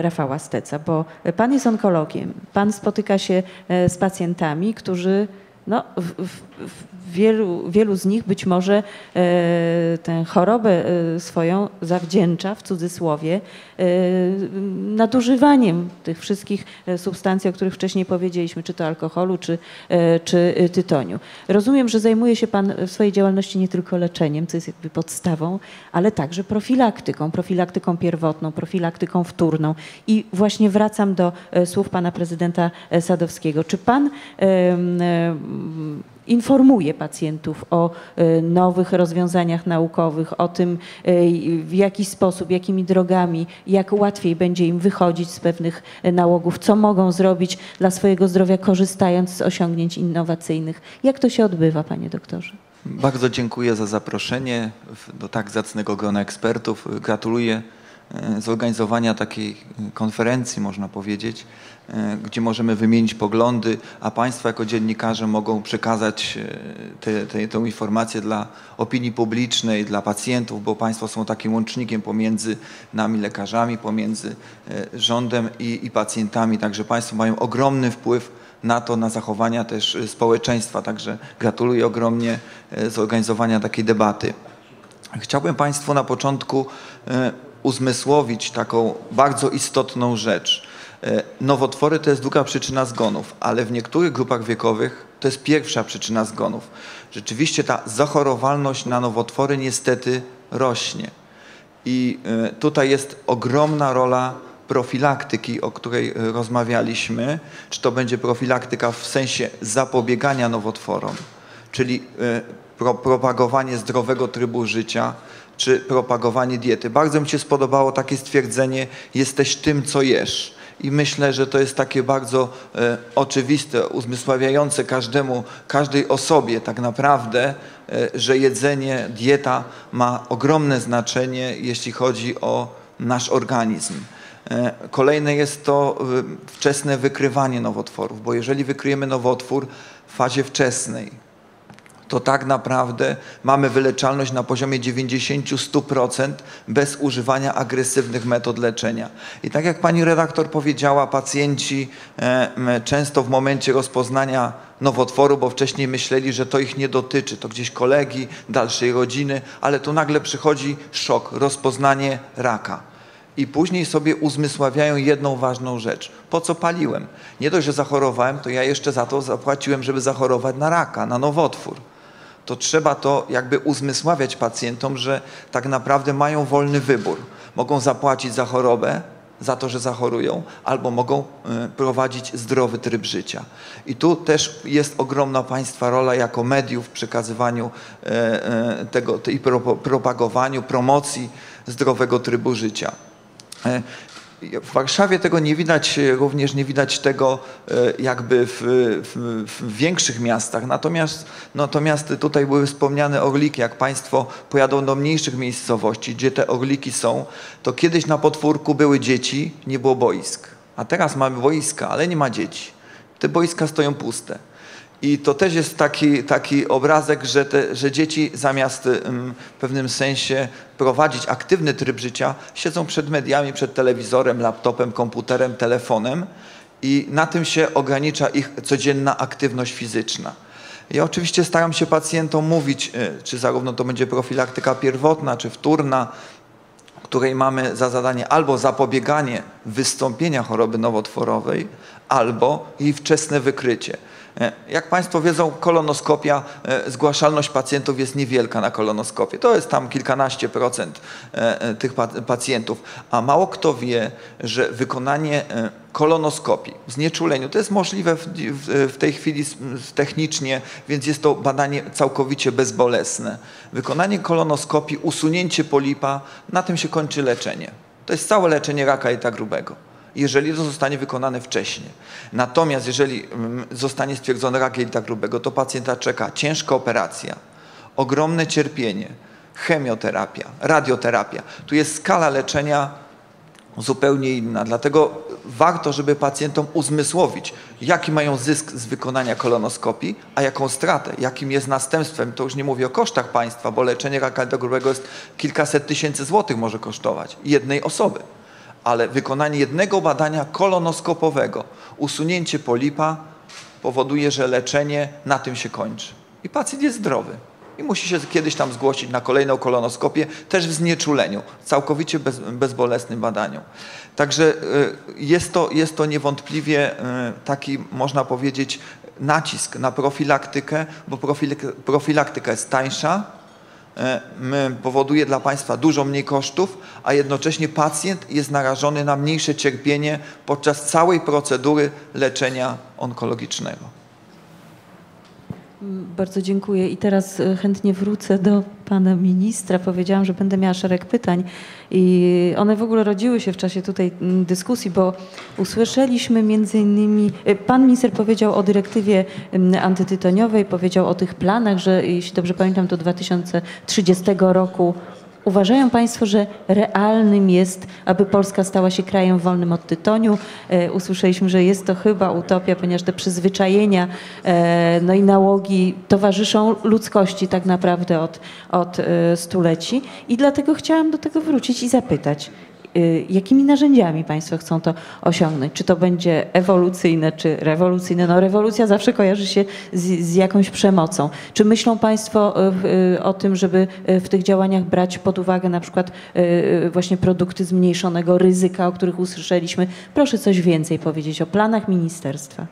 Rafała Steca, bo pan jest onkologiem. Pan spotyka się z pacjentami, którzy no, w, w, w wielu, wielu z nich być może e, tę chorobę swoją zawdzięcza, w cudzysłowie, nadużywaniem tych wszystkich e, substancji, o których wcześniej powiedzieliśmy, czy to alkoholu, czy, e, czy e, tytoniu. Rozumiem, że zajmuje się Pan w swojej działalności nie tylko leczeniem, co jest jakby podstawą, ale także profilaktyką, profilaktyką pierwotną, profilaktyką wtórną. I właśnie wracam do słów Pana Prezydenta Sadowskiego. Czy Pan informuje pacjentów o nowych rozwiązaniach naukowych, o tym, w jaki sposób, jakimi drogami, jak łatwiej będzie im wychodzić z pewnych e, nałogów, co mogą zrobić dla swojego zdrowia, korzystając z osiągnięć innowacyjnych. Jak to się odbywa, panie doktorze? Bardzo dziękuję za zaproszenie do tak zacnego grona ekspertów. Gratuluję e, zorganizowania takiej e, konferencji, można powiedzieć, gdzie możemy wymienić poglądy, a Państwo jako dziennikarze mogą przekazać e, tę informację dla opinii publicznej, dla pacjentów, bo Państwo są takim łącznikiem pomiędzy nami lekarzami, pomiędzy e, rządem i, i pacjentami, także Państwo mają ogromny wpływ na to, na zachowania też społeczeństwa. Także gratuluję ogromnie zorganizowania takiej debaty. Chciałbym Państwu na początku uzmysłowić taką bardzo istotną rzecz. Y, Nowotwory to jest druga przyczyna zgonów, ale w niektórych grupach wiekowych to jest pierwsza przyczyna zgonów. Rzeczywiście ta zachorowalność na nowotwory niestety rośnie. I y, tutaj jest ogromna rola profilaktyki, o której y, rozmawialiśmy. Czy to będzie profilaktyka w sensie zapobiegania nowotworom, czyli pro, propagowanie zdrowego trybu życia, czy propagowanie diety. Bardzo mi się spodobało takie stwierdzenie: jesteś tym, co jesz. I myślę, że to jest takie bardzo e, oczywiste, uzmysławiające każdemu, każdej osobie tak naprawdę, e, że jedzenie, dieta ma ogromne znaczenie, jeśli chodzi o nasz organizm. E, Kolejne jest to e, wczesne wykrywanie nowotworów, bo jeżeli wykryjemy nowotwór w fazie wczesnej, to tak naprawdę mamy wyleczalność na poziomie 90-100% bez używania agresywnych metod leczenia. I tak jak pani redaktor powiedziała, pacjenci e, często w momencie rozpoznania nowotworu, bo wcześniej myśleli, że to ich nie dotyczy, to gdzieś kolegi, dalszej rodziny, ale tu nagle przychodzi szok, rozpoznanie raka. I później sobie uzmysławiają jedną ważną rzecz. Po co paliłem? Nie dość, że zachorowałem, to ja jeszcze za to zapłaciłem, żeby zachorować na raka, na nowotwór to trzeba to jakby uzmysławiać pacjentom, że tak naprawdę mają wolny wybór. Mogą zapłacić za chorobę, za to, że zachorują, albo mogą y, prowadzić zdrowy tryb życia. I tu też jest ogromna Państwa rola jako mediów w przekazywaniu e, e, tego i pro, propagowaniu, promocji zdrowego trybu życia. W Warszawie tego nie widać, e, również nie widać tego e, jakby w, w, w większych miastach. Natomiast, natomiast tutaj były wspomniane orliki. Jak Państwo pojadą do mniejszych miejscowości, gdzie te orliki są, to kiedyś na podwórku były dzieci, nie było boisk. A teraz mamy boiska, ale nie ma dzieci. Te boiska stoją puste. I to też jest taki, taki obrazek, że, te, że dzieci zamiast w pewnym sensie prowadzić aktywny tryb życia, siedzą przed mediami, przed telewizorem, laptopem, komputerem, telefonem i na tym się ogranicza ich codzienna aktywność fizyczna. Ja oczywiście staram się pacjentom mówić, y, czy zarówno to będzie profilaktyka pierwotna, czy wtórna, której mamy za zadanie albo zapobieganie wystąpienia choroby nowotworowej, albo jej wczesne wykrycie. E, Jak Państwo wiedzą, kolonoskopia, e, zgłaszalność pacjentów jest niewielka na kolonoskopię. To jest tam kilkanaście procent e, tych pa- pacjentów. A mało kto wie, że wykonanie kolonoskopii, znieczuleniu. To jest możliwe w, w, tej chwili technicznie, więc jest to badanie całkowicie bezbolesne. Wykonanie kolonoskopii, usunięcie polipa, na tym się kończy leczenie. To jest całe leczenie raka jelita grubego jeżeli to zostanie wykonane wcześniej. Natomiast jeżeli mm, zostanie stwierdzony rak jelita grubego, to pacjenta czeka ciężka operacja, ogromne cierpienie, chemioterapia, radioterapia. Tu jest skala leczenia zupełnie inna. Dlatego warto, żeby pacjentom uzmysłowić, jaki mają zysk z wykonania kolonoskopii, a jaką stratę, jakim jest następstwem. To już nie mówię o kosztach państwa, bo leczenie raka grubego jest kilkaset tysięcy złotych może kosztować jednej osoby. Ale wykonanie jednego badania kolonoskopowego, usunięcie polipa powoduje, że leczenie na tym się kończy. I pacjent jest zdrowy. I musi się kiedyś tam zgłosić na kolejną kolonoskopię, też w znieczuleniu, całkowicie bez, bezbolesnym badaniu. Także y, jest to, jest to niewątpliwie y, taki, można powiedzieć, nacisk na profilaktykę, bo profilak- profilaktyka jest tańsza, e, powoduje dla państwa dużo mniej kosztów, a jednocześnie pacjent jest narażony na mniejsze cierpienie podczas całej procedury leczenia onkologicznego. Bardzo dziękuję i teraz e, chętnie wrócę do pana ministra. Powiedziałam, że będę miała szereg pytań i one w ogóle rodziły się w czasie tutaj mm, dyskusji, bo usłyszeliśmy między innymi, e, pan minister powiedział o dyrektywie mm, antytytoniowej, powiedział o tych planach, że jeśli dobrze pamiętam do 2030 roku Uważają Państwo, że realnym jest, aby Polska stała się krajem wolnym od tytoniu? E, usłyszeliśmy, że jest to chyba utopia, ponieważ te przyzwyczajenia e, no i nałogi towarzyszą ludzkości tak naprawdę od, od e, stuleci. I dlatego chciałam do tego wrócić i zapytać, jakimi narzędziami Państwo chcą to osiągnąć? Czy to będzie ewolucyjne, czy rewolucyjne? No rewolucja zawsze kojarzy się z, z jakąś przemocą. Czy myślą Państwo y, y, o tym, żeby y, w tych działaniach brać pod uwagę na przykład y, y, właśnie produkty zmniejszonego ryzyka, o których usłyszeliśmy? Proszę coś więcej powiedzieć o planach ministerstwa.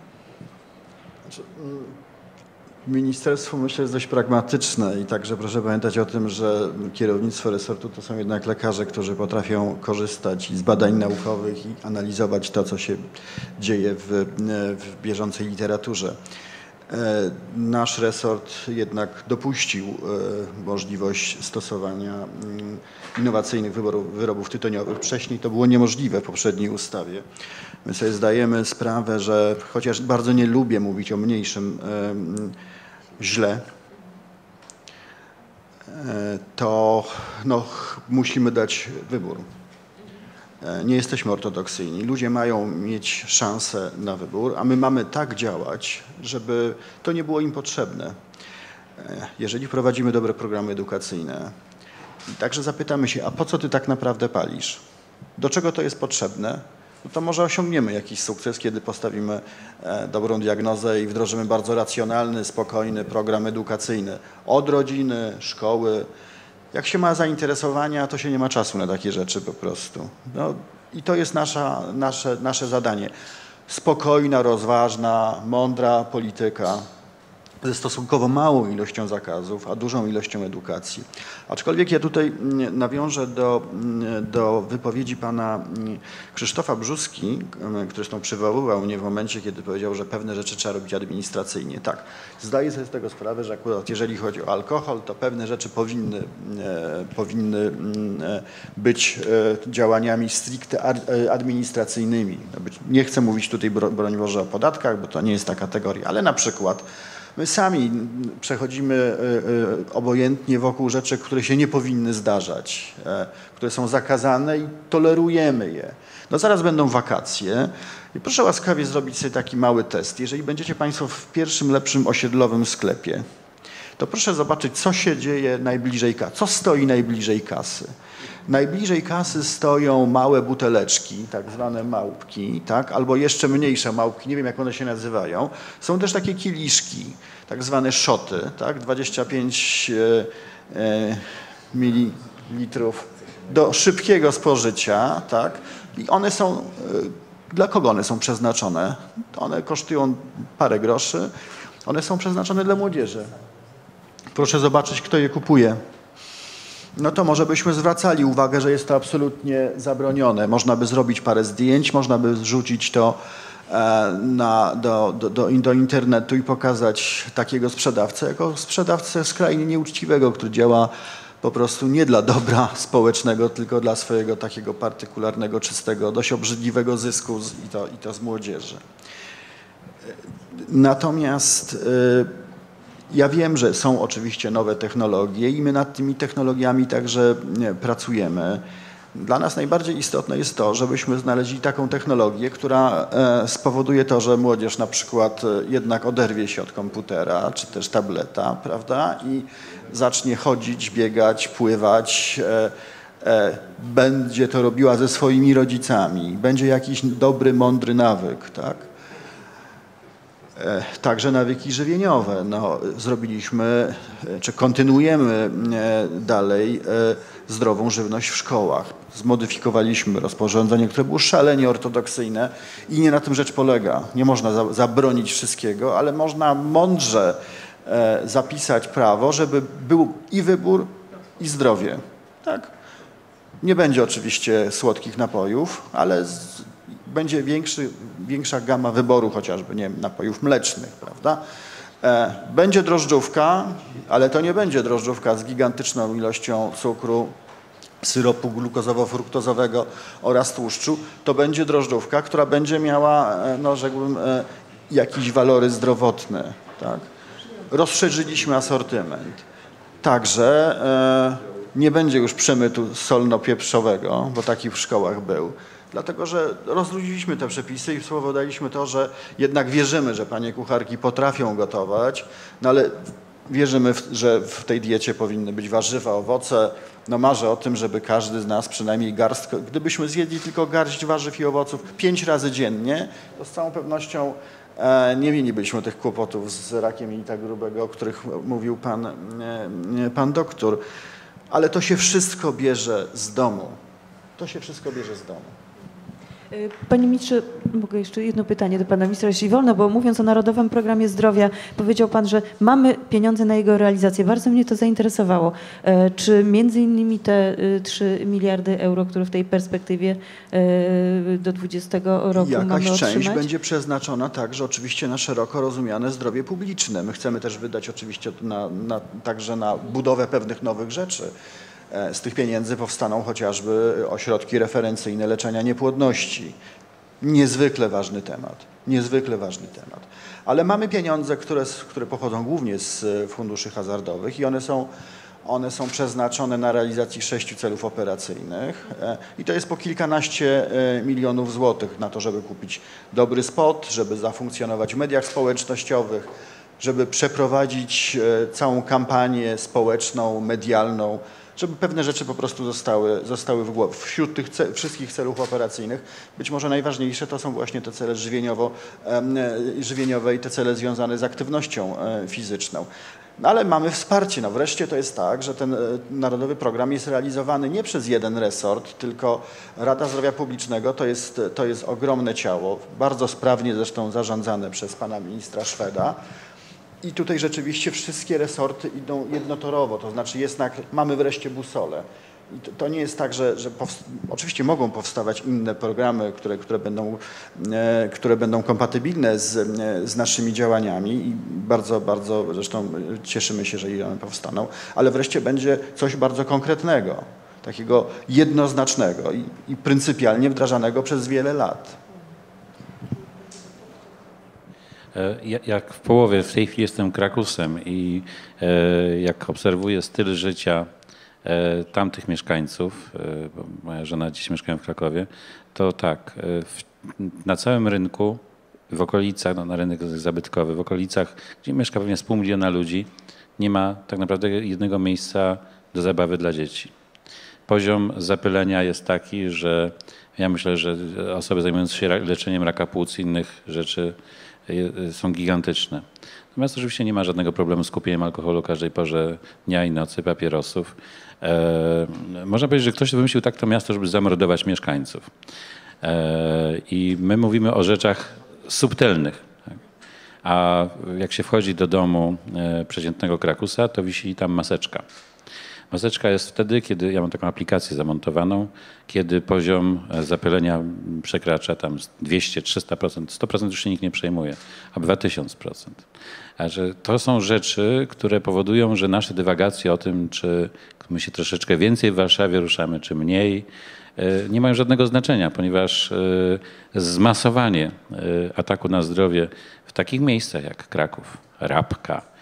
Ministerstwo myślę jest dość pragmatyczne i także proszę pamiętać o tym, że kierownictwo resortu to są jednak lekarze, którzy potrafią korzystać z badań naukowych i analizować to, co się dzieje w, w bieżącej literaturze. E, Nasz resort jednak dopuścił e, możliwość stosowania mm, innowacyjnych wyborów, wyrobów tytoniowych. Wcześniej to było niemożliwe w poprzedniej ustawie. My sobie zdajemy sprawę, że chociaż bardzo nie lubię mówić o mniejszym em, źle, e, to no, musimy dać wybór. E, Nie jesteśmy ortodoksyjni. Ludzie mają mieć szansę na wybór, a my mamy tak działać, żeby to nie było im potrzebne. E, Jeżeli prowadzimy dobre programy edukacyjne, także zapytamy się, a po co ty tak naprawdę palisz? Do czego to jest potrzebne? No to może osiągniemy jakiś sukces, kiedy postawimy e, dobrą diagnozę i wdrożymy bardzo racjonalny, spokojny program edukacyjny od rodziny, szkoły. Jak się ma zainteresowania, to się nie ma czasu na takie rzeczy po prostu. No, I to jest nasza, nasze, nasze zadanie. Spokojna, rozważna, mądra polityka ze stosunkowo małą ilością zakazów, a dużą ilością edukacji. Aczkolwiek ja tutaj mm, nawiążę do, mm, do wypowiedzi pana mm, Krzysztofa Brzuski, który zresztą przywoływał mnie w momencie, kiedy powiedział, że pewne rzeczy trzeba robić administracyjnie. Tak, zdaję sobie z tego sprawę, że akurat jeżeli chodzi o alkohol, to pewne rzeczy powinny, e, powinny e, być e, działaniami stricte ad- administracyjnymi. Być- Nie chcę mówić tutaj, bro- broń Boże, o podatkach, bo to nie jest ta kategoria, ale na przykład My sami przechodzimy y, y, obojętnie wokół rzeczy, które się nie powinny zdarzać, e, które są zakazane i tolerujemy je. No zaraz będą wakacje i proszę łaskawie zrobić sobie taki mały test. Jeżeli będziecie Państwo w pierwszym lepszym osiedlowym sklepie, to proszę zobaczyć, co się dzieje najbliżej kasy, co stoi najbliżej kasy. Najbliżej kasy stoją małe buteleczki, tak zwane małpki, tak? albo jeszcze mniejsze małpki, nie wiem jak one się nazywają. Są też takie kieliszki, tak zwane szoty, tak? 25 e, e, mililitrów do szybkiego spożycia. Tak? I one są, e, dla kogo one są przeznaczone? One kosztują parę groszy. One są przeznaczone dla młodzieży. Proszę zobaczyć, kto je kupuje. No to może byśmy zwracali uwagę, że jest to absolutnie zabronione. Można by zrobić parę zdjęć, można by zrzucić to e, na, do, do, do, do internetu i pokazać takiego sprzedawcę jako sprzedawcę skrajnie nieuczciwego, który działa po prostu nie dla dobra społecznego, tylko dla swojego takiego partykularnego, czystego, dość obrzydliwego zysku z, i, to, i to z młodzieży. Natomiast y, ja wiem, że są oczywiście nowe technologie i my nad tymi technologiami także pracujemy. Dla nas najbardziej istotne jest to, żebyśmy znaleźli taką technologię, która e, spowoduje to, że młodzież na przykład e, jednak oderwie się od komputera czy też tableta, prawda, i zacznie chodzić, biegać, pływać, e, będzie to robiła ze swoimi rodzicami, będzie jakiś dobry, mądry nawyk, tak? E, Także nawyki żywieniowe. No, zrobiliśmy, e, czy kontynuujemy e, dalej zdrową żywność w szkołach. Zmodyfikowaliśmy rozporządzenie, które było szalenie ortodoksyjne i nie na tym rzecz polega. Nie można za- zabronić wszystkiego, ale można mądrze zapisać prawo, żeby był i wybór, i zdrowie. Tak? Nie będzie oczywiście słodkich napojów, ale będzie większy, większa gama wyboru chociażby, nie wiem, napojów mlecznych, prawda? E, będzie drożdżówka, ale to nie będzie drożdżówka z gigantyczną ilością cukru, syropu glukozowo-fruktozowego oraz tłuszczu. To będzie drożdżówka, która będzie miała, e, no rzekłbym, e, jakieś walory zdrowotne, tak? Rozszerzyliśmy asortyment. Także nie będzie już przemytu solno-pieprzowego, bo taki w szkołach był. Dlatego, że rozluźniliśmy te przepisy i spowodowaliśmy to, że jednak wierzymy, że panie kucharki potrafią gotować, no ale wierzymy, w, że w tej diecie powinny być warzywa, owoce. No marzę o tym, żeby każdy z nas przynajmniej garstkę, gdybyśmy zjedli tylko garść warzyw i owoców pięć razy dziennie, to z całą pewnością e, nie mielibyśmy tych kłopotów z rakiem jelita grubego, o których mówił pan, e, pan doktor. Ale to się wszystko bierze z domu. To się wszystko bierze z domu. Y, Panie ministrze, mogę jeszcze jedno pytanie do pana ministra, jeśli wolno, bo mówiąc o Narodowym Programie Zdrowia, powiedział pan, że mamy pieniądze na jego realizację. Bardzo mnie to zainteresowało. E, Czy między innymi te y, 3 miliardy euro, które w tej perspektywie e, do 20 roku Jakaś mamy część otrzymać? będzie przeznaczona także oczywiście na szeroko rozumiane zdrowie publiczne. My chcemy też wydać oczywiście na, na, także na budowę pewnych nowych rzeczy. E, Z tych pieniędzy powstaną chociażby ośrodki referencyjne leczenia niepłodności. Niezwykle ważny temat. Niezwykle ważny temat. Ale mamy pieniądze, które, które pochodzą głównie z e, funduszy hazardowych i one są, one są przeznaczone na realizację sześciu celów operacyjnych e, i to jest po kilkanaście e, milionów złotych na to, żeby kupić dobry spot, żeby zafunkcjonować w mediach społecznościowych, żeby przeprowadzić e, całą kampanię społeczną, medialną, żeby pewne rzeczy po prostu zostały, zostały w głowie. Wśród tych wszystkich celów operacyjnych być może najważniejsze to są właśnie te cele żywieniowo, e, żywieniowe i te cele związane z aktywnością e, fizyczną. No ale mamy wsparcie. No wreszcie to jest tak, że ten e, narodowy program jest realizowany nie przez jeden resort, tylko Rada Zdrowia Publicznego to jest, to jest ogromne ciało, bardzo sprawnie zresztą zarządzane przez pana ministra Szweda. I tutaj rzeczywiście wszystkie resorty idą jednotorowo, to znaczy jest nak- mamy wreszcie busolę. To, to nie jest tak, że, że oczywiście mogą powstawać inne programy, które, które, będą, e, które będą kompatybilne z, e, z naszymi działaniami i bardzo, bardzo zresztą cieszymy się, że one powstaną, ale wreszcie będzie coś bardzo konkretnego, takiego jednoznacznego i, i pryncypialnie wdrażanego przez wiele lat. E, ja- Jak w połowie, w tej chwili jestem Krakusem i e, jak obserwuję styl życia e, tamtych mieszkańców, e, bo moja żona dziś mieszkają w Krakowie, to tak, e, na całym rynku, w okolicach, no, na rynek zabytkowy, w okolicach, gdzie mieszka pewnie z pół miliona ludzi, nie ma tak naprawdę jednego miejsca do zabawy dla dzieci. Poziom zapylenia jest taki, że ja myślę, że osoby zajmujące się leczeniem raka płuc i innych rzeczy są gigantyczne. Natomiast oczywiście nie ma żadnego problemu z kupieniem alkoholu każdej porze dnia i nocy, papierosów. E, można powiedzieć, że ktoś wymyślił tak to miasto, żeby zamordować mieszkańców. E, I my mówimy o rzeczach subtelnych. tak? A jak się wchodzi do domu e, przeciętnego Krakusa, to wisi tam maseczka. Maseczka jest wtedy, kiedy ja mam taką aplikację zamontowaną, kiedy poziom e, zapylenia przekracza tam 200-300%, 100% już się nikt nie przejmuje, a bywa 1000%. A że to są rzeczy, które powodują, że nasze dywagacje o tym, czy my się troszeczkę więcej w Warszawie ruszamy, czy mniej, e, nie mają żadnego znaczenia, ponieważ e, zmasowanie ataku na zdrowie w takich miejscach jak Kraków, Rabka,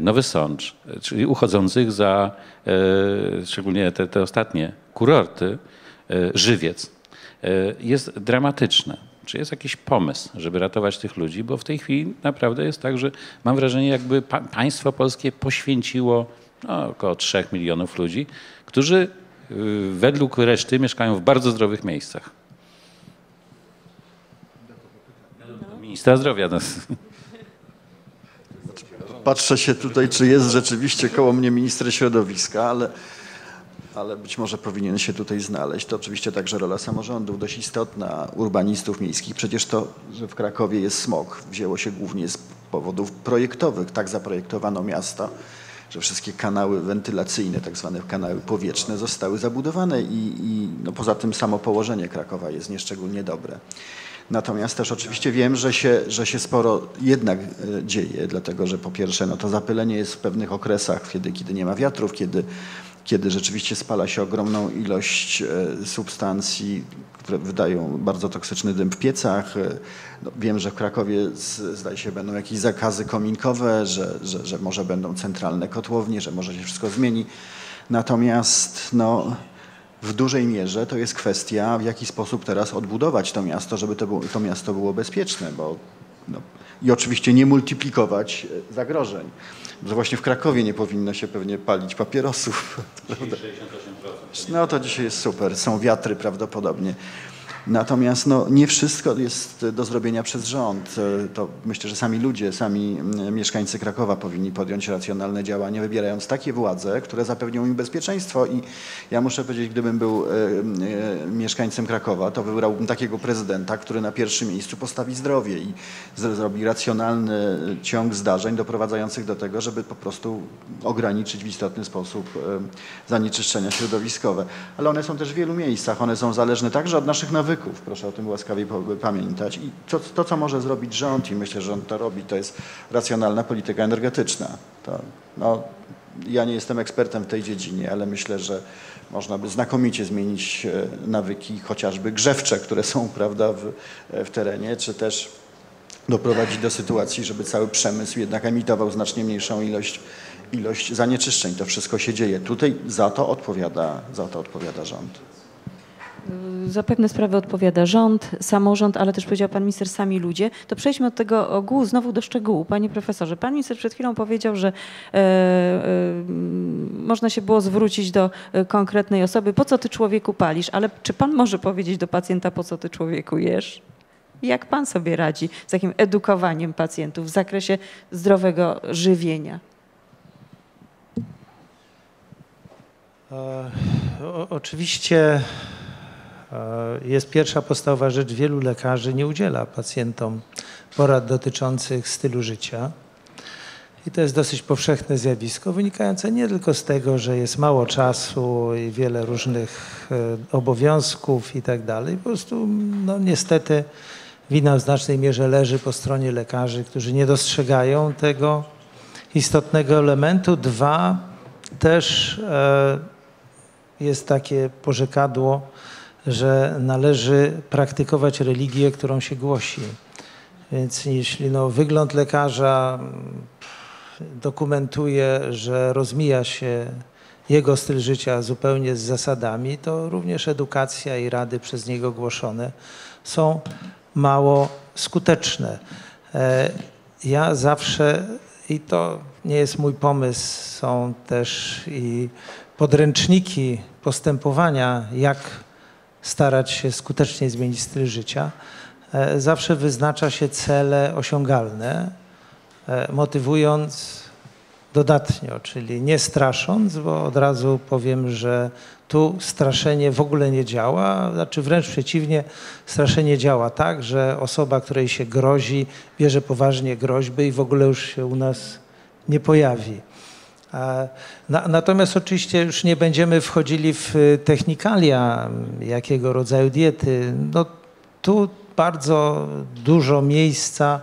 Nowy Sącz, e, czyli uchodzących za e, szczególnie te, te ostatnie kurorty, żywiec, jest dramatyczne. Czy jest jakiś pomysł, żeby ratować tych ludzi? Bo w tej chwili naprawdę jest tak, że mam wrażenie, jakby pa państwo polskie poświęciło no, około 3 milionów ludzi, którzy według reszty mieszkają w bardzo zdrowych miejscach. Ministra zdrowia. Patrzę się tutaj, czy jest rzeczywiście koło mnie minister środowiska, ale, ale być może powinien się tutaj znaleźć. To oczywiście także rola samorządów dość istotna, urbanistów miejskich. Przecież to, że w Krakowie jest smog, wzięło się głównie z powodów projektowych. Tak zaprojektowano miasto, że wszystkie kanały wentylacyjne, tak zwane kanały powietrzne zostały zabudowane i, i no poza tym samo położenie Krakowa jest nieszczególnie dobre. Natomiast też oczywiście wiem, że się, że się sporo jednak e, dzieje, dlatego że po pierwsze no to zapylenie jest w pewnych okresach, kiedy, kiedy nie ma wiatrów, kiedy, kiedy rzeczywiście spala się ogromną ilość e, substancji, które wydają bardzo toksyczny dym w piecach. E, no, wiem, że w Krakowie zdaje się będą jakieś zakazy kominkowe, że, że, że może będą centralne kotłownie, że może się wszystko zmieni. Natomiast no, w dużej mierze to jest kwestia, w jaki sposób teraz odbudować to miasto, żeby to, było, to miasto było bezpieczne, bo no, i oczywiście nie multiplikować e, zagrożeń. Że właśnie w Krakowie nie powinno się pewnie palić papierosów. 68%. No to dzisiaj jest super, są wiatry prawdopodobnie. Natomiast no, nie wszystko jest do zrobienia przez rząd. To myślę, że sami ludzie, sami mm, mieszkańcy Krakowa powinni podjąć racjonalne działania, wybierając takie władze, które zapewnią im bezpieczeństwo. I ja muszę powiedzieć, gdybym był e, e, mieszkańcem Krakowa, to wybrałbym takiego prezydenta, który na pierwszym miejscu postawi zdrowie i zrobi racjonalny ciąg zdarzeń doprowadzających do tego, żeby po prostu ograniczyć w istotny sposób e, zanieczyszczenia środowiskowe. Ale one są też w wielu miejscach. One są zależne także od naszych nawyków Proszę o tym łaskawie pamiętać. I to, to, co może zrobić rząd, i myślę, że rząd to robi, to jest racjonalna polityka energetyczna. To, no, ja nie jestem ekspertem w tej dziedzinie, ale myślę, że można by znakomicie zmienić e, nawyki chociażby grzewcze, które są prawda, w, e, w terenie, czy też doprowadzić do sytuacji, żeby cały przemysł jednak emitował znacznie mniejszą ilość, ilość zanieczyszczeń. To wszystko się dzieje. Tutaj za to odpowiada, za to odpowiada rząd. Za pewne sprawy odpowiada rząd, samorząd, ale też powiedział pan minister sami ludzie. To przejdźmy od tego ogółu znowu do szczegółu. Panie profesorze, pan minister przed chwilą powiedział, że e, e, można się było zwrócić do e, konkretnej osoby, po co ty człowieku palisz, ale czy pan może powiedzieć do pacjenta, po co ty człowieku jesz? Jak pan sobie radzi z takim edukowaniem pacjentów w zakresie zdrowego żywienia? E, o, oczywiście jest pierwsza podstawowa rzecz. Wielu lekarzy nie udziela pacjentom porad dotyczących stylu życia. I to jest dosyć powszechne zjawisko, wynikające nie tylko z tego, że jest mało czasu i wiele różnych e, obowiązków i tak dalej. Po prostu, no niestety, wina w znacznej mierze leży po stronie lekarzy, którzy nie dostrzegają tego istotnego elementu. Dwa, też e, jest takie porzekadło, że należy praktykować religię, którą się głosi. Więc jeśli no, wygląd lekarza dokumentuje, że rozmija się jego styl życia zupełnie z zasadami, to również edukacja i rady przez niego głoszone są mało skuteczne. E, ja zawsze, i to nie jest mój pomysł, są też i podręczniki postępowania, jak starać się skutecznie zmienić styl życia, e, zawsze wyznacza się cele osiągalne, e, motywując dodatnio, czyli nie strasząc, bo od razu powiem, że tu straszenie w ogóle nie działa, znaczy wręcz przeciwnie, straszenie działa tak, że osoba, której się grozi, bierze poważnie groźby i w ogóle już się u nas nie pojawi. Na, natomiast oczywiście już nie będziemy wchodzili w y, technikalia, m, jakiego rodzaju diety. No, tu bardzo dużo miejsca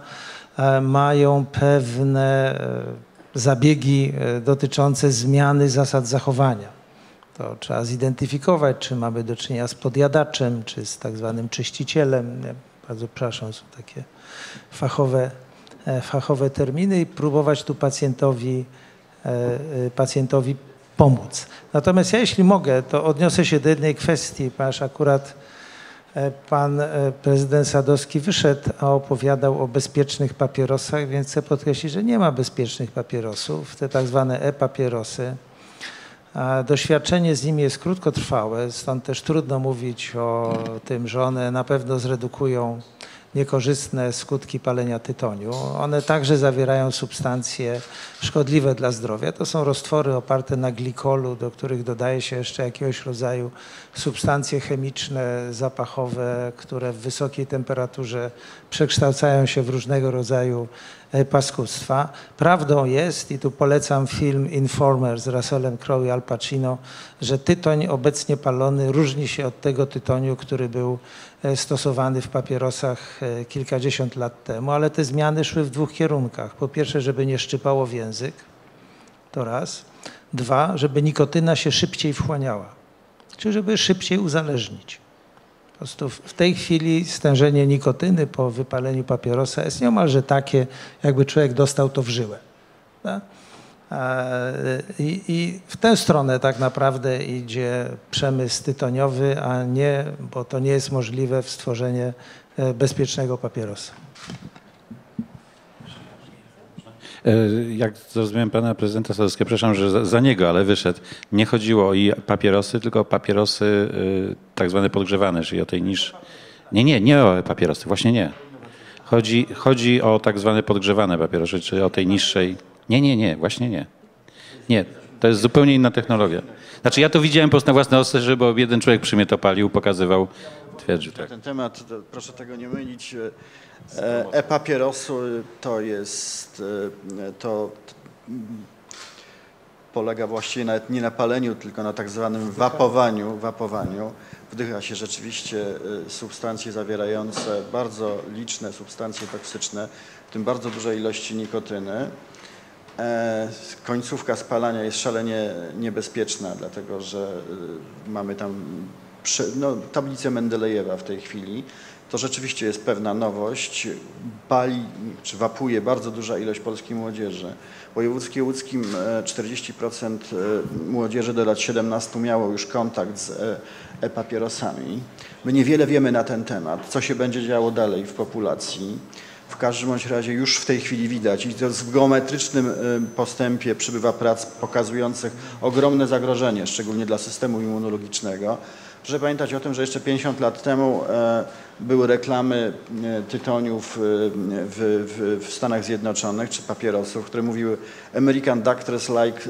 e, mają pewne e, zabiegi e, dotyczące zmiany zasad zachowania. To trzeba zidentyfikować, czy mamy do czynienia z podjadaczem, czy z tak zwanym czyścicielem. Nie, Bardzo przepraszam, są takie fachowe, fachowe terminy i próbować tu pacjentowi, pacjentowi pomóc. Natomiast ja, jeśli mogę, to odniosę się do jednej kwestii, ponieważ akurat e, pan e, prezydent Sadowski wyszedł, a opowiadał o bezpiecznych papierosach, więc chcę podkreślić, że nie ma bezpiecznych papierosów, te tak zwane e-papierosy. Doświadczenie z nimi jest krótkotrwałe, stąd też trudno mówić o tym, że one na pewno zredukują niekorzystne skutki palenia tytoniu. One także zawierają substancje szkodliwe dla zdrowia. To są roztwory oparte na glikolu, do których dodaje się jeszcze jakiegoś rodzaju substancje chemiczne, zapachowe, które w wysokiej temperaturze przekształcają się w różnego rodzaju e, paskudztwa. Prawdą jest, i tu polecam film Informer z Russellem Crowe i Al Pacino, że tytoń obecnie palony różni się od tego tytoniu, który był stosowany w papierosach e, kilkadziesiąt lat temu, ale te zmiany szły w dwóch kierunkach. Po pierwsze, żeby nie szczypało w język, to raz. Dwa, żeby nikotyna się szybciej wchłaniała, czyli żeby szybciej uzależnić. Po prostu w tej chwili stężenie nikotyny po wypaleniu papierosa jest niemalże takie, jakby człowiek dostał to w żyłę. tak? E, I, I w tę stronę tak naprawdę idzie przemysł tytoniowy, a nie, bo to nie jest możliwe w stworzenie e, bezpiecznego papierosa. E, Jak zrozumiałem pana prezydenta Sadowskiego, przepraszam, że za, za niego, ale wyszedł. Nie chodziło o papierosy, tylko o papierosy tak zwane podgrzewane, czyli o tej niż... Nie, nie, nie o papierosy, właśnie nie. Chodzi, chodzi o tak zwane podgrzewane papierosy, czyli o tej niższej... Nie, nie, nie, właśnie nie. Nie, to jest zupełnie inna technologia. Znaczy ja to widziałem po prostu na własne że bo jeden człowiek przy mnie to palił, pokazywał, twierdził tak. Ten temat, proszę tego nie mylić. E, E-papierosu to jest, e, to polega właściwie nawet nie na paleniu, tylko na tak zwanym wapowaniu. wapowaniu. Wdycha się rzeczywiście e, substancje zawierające bardzo liczne substancje toksyczne, w tym bardzo duże ilości nikotyny. E, Końcówka spalania jest szalenie niebezpieczna, dlatego że e, mamy tam no, tablicę Mendelejewa w tej chwili. To rzeczywiście jest pewna nowość. Pali czy wapuje bardzo duża ilość polskiej młodzieży. W województwie łódzkim e, 40% e, młodzieży do lat 17 miało już kontakt z e, e-papierosami. My niewiele wiemy na ten temat, co się będzie działo dalej w populacji. W każdym bądź razie już w tej chwili widać i to w geometrycznym y, postępie przybywa prac pokazujących ogromne zagrożenie, szczególnie dla systemu immunologicznego. Proszę pamiętać o tym, że jeszcze 50 lat temu e, były reklamy e, tytoniów e, w, w, w Stanach Zjednoczonych czy papierosów, które mówiły American doctors like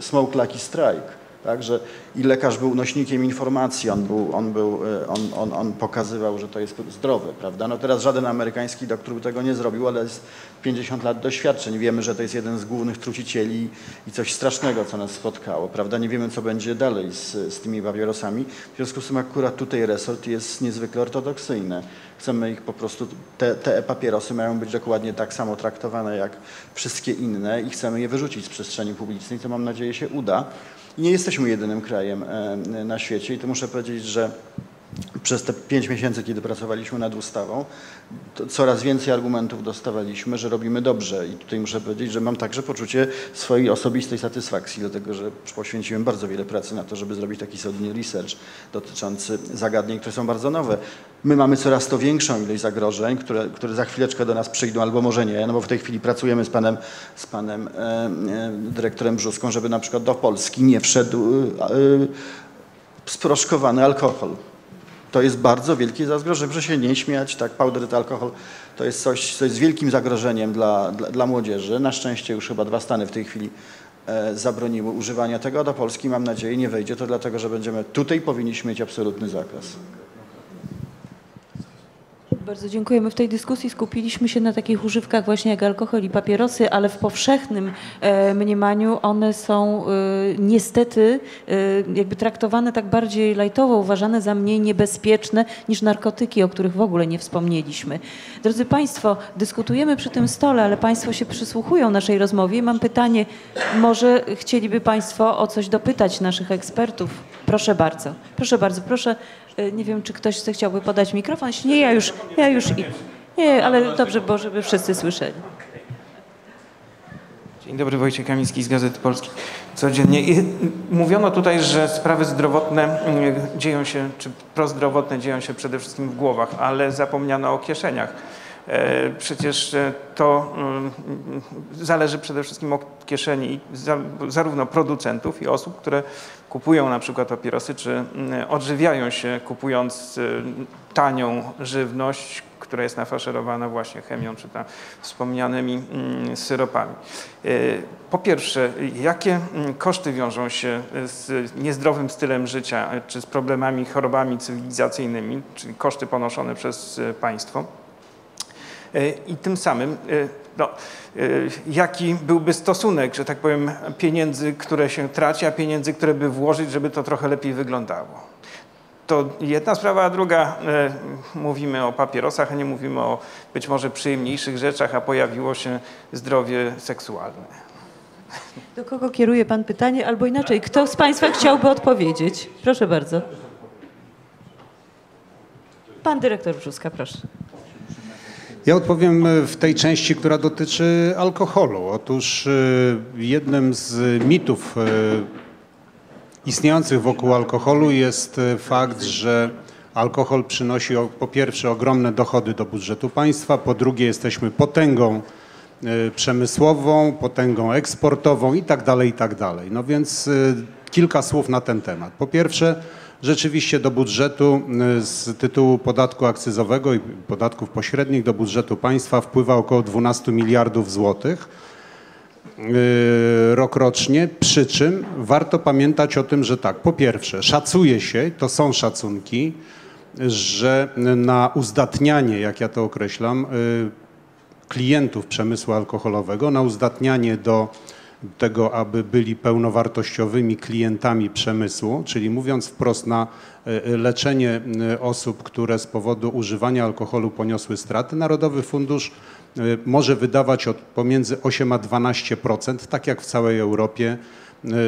smoke lucky strike. Także i lekarz był nośnikiem informacji, on, był, on, był, e, on, on, on pokazywał, że to jest zdrowe, prawda? No teraz żaden amerykański doktor by tego nie zrobił, ale jest 50 lat doświadczeń. Wiemy, że to jest jeden z głównych trucicieli i coś strasznego, co nas spotkało, prawda? Nie wiemy, co będzie dalej z, z tymi papierosami. W związku z tym akurat tutaj resort jest niezwykle ortodoksyjny. Chcemy ich po prostu, te, te papierosy mają być dokładnie tak samo traktowane jak wszystkie inne i chcemy je wyrzucić z przestrzeni publicznej, co mam nadzieję się uda. Nie jesteśmy jedynym krajem e, na świecie i to muszę powiedzieć, że przez te pięć miesięcy, kiedy pracowaliśmy nad ustawą, coraz więcej argumentów dostawaliśmy, że robimy dobrze. I tutaj muszę powiedzieć, że mam także poczucie swojej osobistej satysfakcji, dlatego że poświęciłem bardzo wiele pracy na to, żeby zrobić taki solidny research dotyczący zagadnień, które są bardzo nowe. My mamy coraz to większą ilość zagrożeń, które, które za chwileczkę do nas przyjdą, albo może nie, no bo w tej chwili pracujemy z panem, z panem e, e, dyrektorem Brzuską, żeby na przykład do Polski nie wszedł e, e, sproszkowany alkohol. To jest bardzo wielkie zagrożenie. Proszę się nie śmiać, tak, powdered alkohol to jest coś, co jest wielkim zagrożeniem dla, dla, dla młodzieży. Na szczęście już chyba dwa stany w tej chwili e, zabroniły używania tego, a do Polski mam nadzieję nie wejdzie to dlatego, że będziemy tutaj powinniśmy mieć absolutny zakaz. Bardzo dziękujemy. W tej dyskusji skupiliśmy się na takich używkach właśnie jak alkohol i papierosy, ale w powszechnym e, mniemaniu one są e, niestety e, jakby traktowane tak bardziej lajtowo, uważane za mniej niebezpieczne niż narkotyki, o których w ogóle nie wspomnieliśmy. Drodzy Państwo, dyskutujemy przy tym stole, ale Państwo się przysłuchują naszej rozmowie. Mam pytanie, może chcieliby Państwo o coś dopytać naszych ekspertów? Proszę bardzo. Proszę bardzo, proszę. E, Nie wiem, czy ktoś chciałby podać mikrofon. Nie, ja już, ja już idę. Nie, ale dobrze, bo żeby wszyscy słyszeli. Dzień dobry, Wojciech Kamiński z Gazety Polskiej. Codziennie. I mówiono tutaj, że sprawy zdrowotne mm, dzieją się, czy prozdrowotne dzieją się przede wszystkim w głowach, ale zapomniano o kieszeniach. E, Przecież e, to mm, zależy przede wszystkim od kieszeni za- zarówno producentów i osób, które kupują na przykład papierosy, czy mm, odżywiają się kupując y, tanią żywność, która jest nafaszerowana właśnie chemią, czy tam wspomnianymi mm, syropami. Y, Po pierwsze, jakie mm, koszty wiążą się z niezdrowym stylem życia, y, czy z problemami, chorobami cywilizacyjnymi, czyli koszty ponoszone przez państwo? I tym samym, no, y, jaki byłby stosunek, że tak powiem, pieniędzy, które się traci, a pieniędzy, które by włożyć, żeby to trochę lepiej wyglądało? To jedna sprawa, a druga, y, mówimy o papierosach, a nie mówimy o być może przyjemniejszych rzeczach, a pojawiło się zdrowie seksualne. Do kogo kieruje Pan pytanie, albo inaczej, kto z Państwa chciałby odpowiedzieć? Proszę bardzo. Pan dyrektor Brzuska, proszę. Ja odpowiem w tej części, która dotyczy alkoholu. Otóż y, jednym z mitów y, istniejących wokół alkoholu jest fakt, że alkohol przynosi po pierwsze ogromne dochody do budżetu państwa, po drugie jesteśmy potęgą przemysłową, potęgą eksportową i tak dalej, i tak dalej. No więc kilka słów na ten temat. Po pierwsze, rzeczywiście do budżetu y, z tytułu podatku akcyzowego i podatków pośrednich do budżetu państwa wpływa około 12 miliardów złotych y, rokrocznie, przy czym warto pamiętać o tym, że tak, po pierwsze, szacuje się, to są szacunki, że na uzdatnianie, jak ja to określam, y, klientów przemysłu alkoholowego, na uzdatnianie do tego, aby byli pełnowartościowymi klientami przemysłu, czyli mówiąc wprost na y, leczenie y, osób, które z powodu używania alkoholu poniosły straty, Narodowy Fundusz może wydawać od pomiędzy 8 a 12%, tak jak w całej Europie,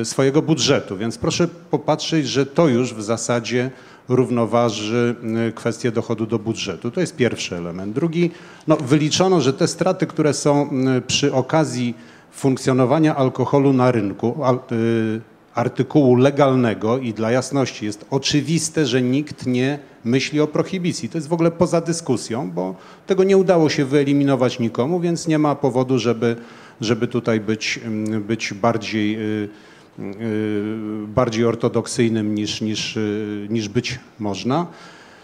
swojego budżetu. Więc proszę popatrzeć, że to już w zasadzie równoważy kwestię dochodu do budżetu. To jest pierwszy element. Drugi, no wyliczono, że te straty, które są przy okazji funkcjonowania alkoholu na rynku, y, artykułu legalnego i dla jasności jest oczywiste, że nikt nie myśli o prohibicji. To jest w ogóle poza dyskusją, bo tego nie udało się wyeliminować nikomu, więc nie ma powodu, żeby, żeby tutaj być, mm, być bardziej, y, y, bardziej ortodoksyjnym niż, niż, niż być można.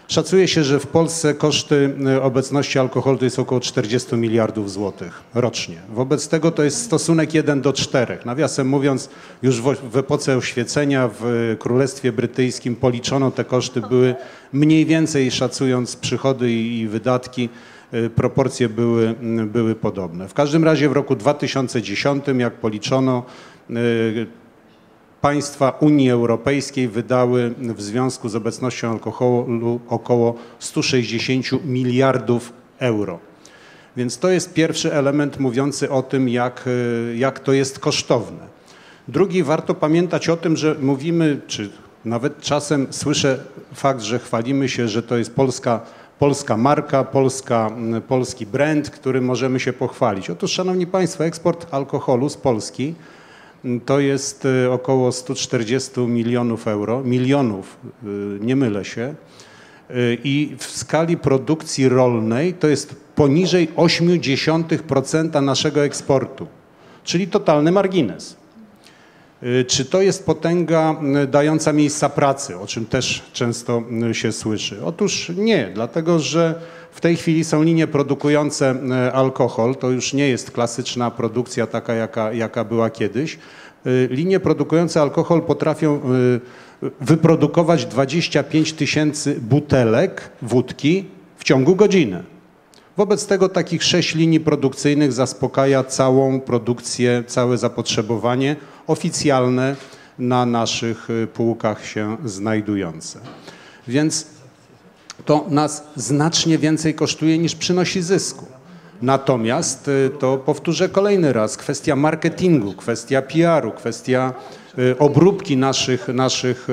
Szacuje się, że w Polsce koszty y, obecności alkoholu to jest około 40 miliardów złotych rocznie. Wobec tego to jest stosunek 1 do 4. Nawiasem mówiąc, już w, epoce oświecenia w Królestwie Brytyjskim policzono te koszty, były mniej więcej szacując przychody i, wydatki, y, proporcje były, były podobne. W każdym razie w roku 2010, jak policzono, y, państwa Unii Europejskiej wydały w związku z obecnością alkoholu około 160 miliardów euro. Więc to jest pierwszy element mówiący o tym, jak, jak to jest kosztowne. Drugi, warto pamiętać o tym, że mówimy, czy nawet czasem słyszę fakt, że chwalimy się, że to jest polska, polska marka, polska, polski brand, którym możemy się pochwalić. Otóż, Szanowni Państwo, eksport alkoholu z Polski to jest y, około 140 milionów euro, milionów, y, nie mylę się. Y, I w skali produkcji rolnej to jest poniżej 0,8% naszego eksportu, czyli totalny margines. Y, Czy to jest potęga y, dająca miejsca pracy, o czym też często y, się słyszy? Otóż nie, dlatego że w tej chwili są linie produkujące alkohol, to już nie jest klasyczna produkcja taka, jaka, jaka była kiedyś. Linie produkujące alkohol potrafią wyprodukować 25 tysięcy butelek wódki w ciągu godziny. Wobec tego takich sześć linii produkcyjnych zaspokaja całą produkcję, całe zapotrzebowanie oficjalne na naszych y, półkach się znajdujące. Więc to nas znacznie więcej kosztuje niż przynosi zysku. Natomiast y, to powtórzę kolejny raz, kwestia marketingu, kwestia PR-u, kwestia y, obróbki naszych, naszych,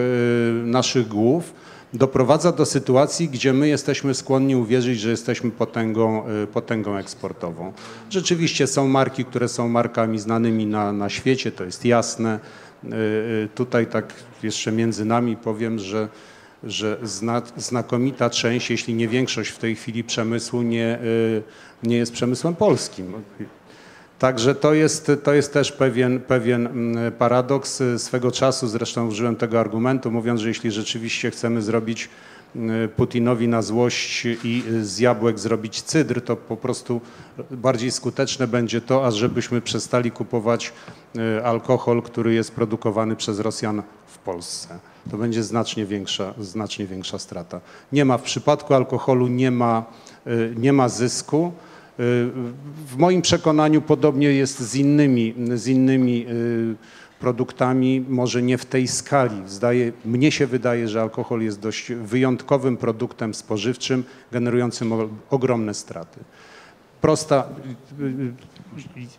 naszych głów doprowadza do sytuacji, gdzie my jesteśmy skłonni uwierzyć, że jesteśmy potęgą, potęgą eksportową. Rzeczywiście są marki, które są markami znanymi na, na świecie, to jest jasne. Tutaj tak jeszcze między nami powiem, że że zna, znakomita część, jeśli nie większość w tej chwili przemysłu nie, y, nie jest przemysłem polskim. Także to jest, to jest też pewien, pewien mm, paradoks. Swego czasu zresztą użyłem tego argumentu, mówiąc, że jeśli rzeczywiście chcemy zrobić y, Putinowi na złość i z jabłek zrobić cydr, to po prostu bardziej skuteczne będzie to, ażebyśmy przestali kupować y, alkohol, który jest produkowany przez Rosjan w Polsce to będzie znacznie większa, znacznie większa strata. Nie ma w przypadku alkoholu nie ma, y, nie ma zysku. Y, w moim przekonaniu podobnie jest z innymi, z innymi y, produktami, może nie w tej skali. Zdaje, mnie się wydaje, że alkohol jest dość wyjątkowym produktem spożywczym, generującym ogromne straty. Prosta,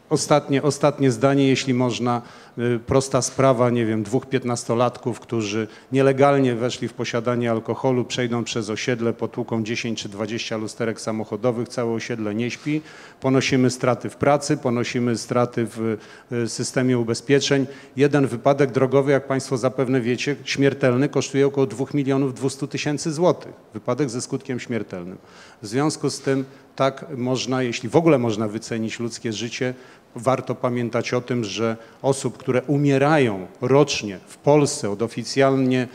ostatnie, ostatnie zdanie, jeśli można Y, prosta sprawa, nie wiem, dwóch piętnastolatków, którzy nielegalnie weszli w posiadanie alkoholu, przejdą przez osiedle, potłuką 10 czy 20 lusterek samochodowych, całe osiedle nie śpi, ponosimy straty w pracy, ponosimy straty w y, systemie ubezpieczeń. Jeden wypadek drogowy, jak Państwo zapewne wiecie, śmiertelny kosztuje około 2 milionów 200 tysięcy złotych. Wypadek ze skutkiem śmiertelnym. W związku z tym tak można, jeśli w ogóle można wycenić ludzkie życie, warto pamiętać o tym, że osób, które umierają rocznie w Polsce od oficjalnie,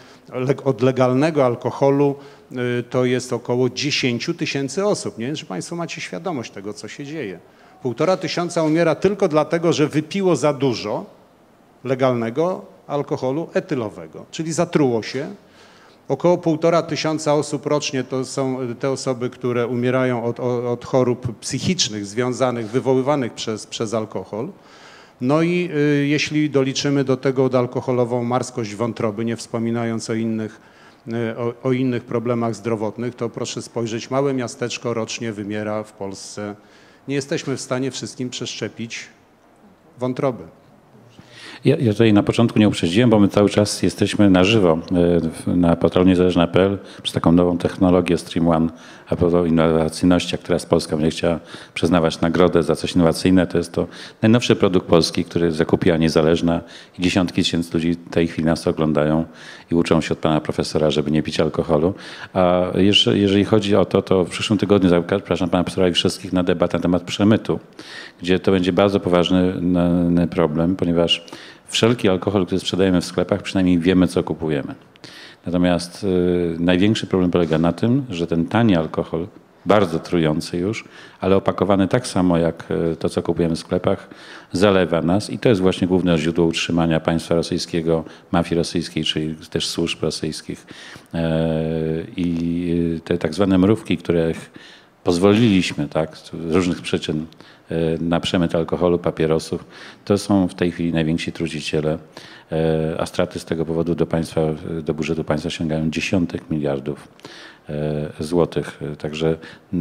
od legalnego alkoholu, y, to jest około 10 tysięcy osób. Nie wiem, czy Państwo macie świadomość tego, co się dzieje. Półtora tysiąca umiera tylko dlatego, że wypiło za dużo legalnego alkoholu etylowego, czyli zatruło się, Około półtora tysiąca osób rocznie to są te osoby, które umierają od, od chorób psychicznych związanych, wywoływanych przez, przez alkohol. No i y, jeśli doliczymy do tego odalkoholową marskość wątroby, nie wspominając o innych, y, o, o innych problemach zdrowotnych, to proszę spojrzeć, małe miasteczko rocznie wymiera w Polsce. Nie jesteśmy w stanie wszystkim przeszczepić wątroby. Ja, ja tutaj na początku nie uprzedziłem, bo my cały czas jesteśmy na żywo e, na portalu niezależna.pl przez taką nową technologię Stream One a propos innowacyjności, która z Polska będzie chciała przyznawać nagrodę za coś innowacyjne. To jest to najnowszy produkt polski, który zakupiła niezależna i dziesiątki tysięcy ludzi w tej chwili nas oglądają i uczą się od pana profesora, żeby nie pić alkoholu. A jeżeli chodzi o to, to w przyszłym tygodniu zapraszam pana profesora i wszystkich na debatę na temat przemytu, gdzie to będzie bardzo poważny problem, ponieważ wszelki alkohol, który sprzedajemy w sklepach, przynajmniej wiemy, co kupujemy. Natomiast y, największy problem polega na tym, że ten tani alkohol, bardzo trujący już, ale opakowany tak samo jak y, to, co kupujemy w sklepach, zalewa nas i to jest właśnie główne źródło utrzymania państwa rosyjskiego, mafii rosyjskiej, czyli też służb rosyjskich. E, I y, te tak zwane mrówki, których pozwoliliśmy tak, z różnych przyczyn na przemyt alkoholu, papierosów, to są w tej chwili najwięksi truciciele, e, a straty z tego powodu do państwa, do budżetu państwa sięgają dziesiątek miliardów e, złotych. Także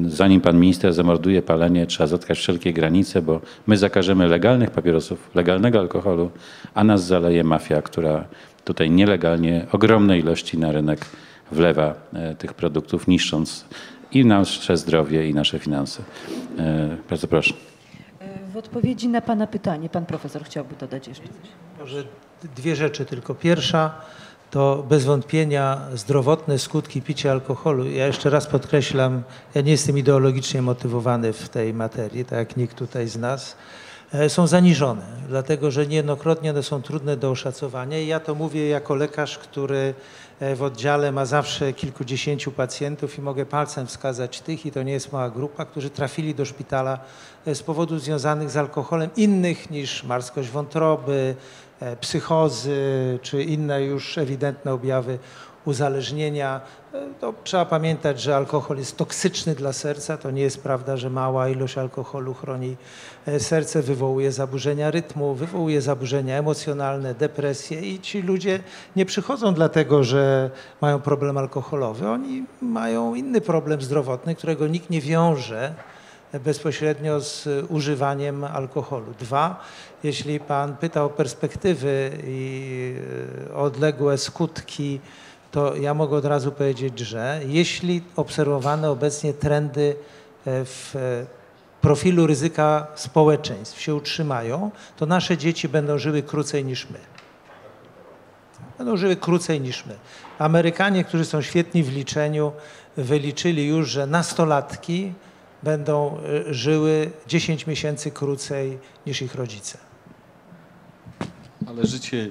zanim pan minister zamorduje palenie, trzeba zatkać wszelkie granice, bo my zakażemy legalnych papierosów, legalnego alkoholu, a nas zaleje mafia, która tutaj nielegalnie ogromne ilości na rynek wlewa tych produktów, niszcząc i nasze zdrowie, i nasze finanse. E, bardzo proszę. W odpowiedzi na Pana pytanie, Pan Profesor chciałby dodać jeszcze coś. Może dwie rzeczy tylko. Pierwsza to bez wątpienia zdrowotne skutki picia alkoholu. Ja jeszcze raz podkreślam, ja nie jestem ideologicznie motywowany w tej materii, tak jak nikt tutaj z nas są zaniżone, dlatego że niejednokrotnie one są trudne do oszacowania i ja to mówię jako lekarz, który E, w oddziale ma zawsze kilkudziesięciu pacjentów i mogę palcem wskazać tych, i to nie jest mała grupa, którzy trafili do szpitala e, z powodów związanych z alkoholem, innych niż marskość wątroby, e, psychozy czy inne już ewidentne objawy uzależnienia. E, To trzeba pamiętać, że alkohol jest toksyczny dla serca. To nie jest prawda, że mała ilość alkoholu chroni e, serce, wywołuje zaburzenia rytmu, wywołuje zaburzenia emocjonalne, depresję i ci ludzie nie przychodzą dlatego, że mają problem alkoholowy. Oni mają inny problem zdrowotny, którego nikt nie wiąże bezpośrednio z używaniem alkoholu. Dwa, jeśli Pan pyta o perspektywy i e, odległe skutki, to ja mogę od razu powiedzieć, że jeśli obserwowane obecnie trendy e, w e, profilu ryzyka społeczeństw się utrzymają, to nasze dzieci będą żyły krócej niż my. Będą żyły krócej niż my. Amerykanie, którzy są świetni w liczeniu, wyliczyli już, że nastolatki będą e, żyły 10 miesięcy krócej niż ich rodzice. Ale życie...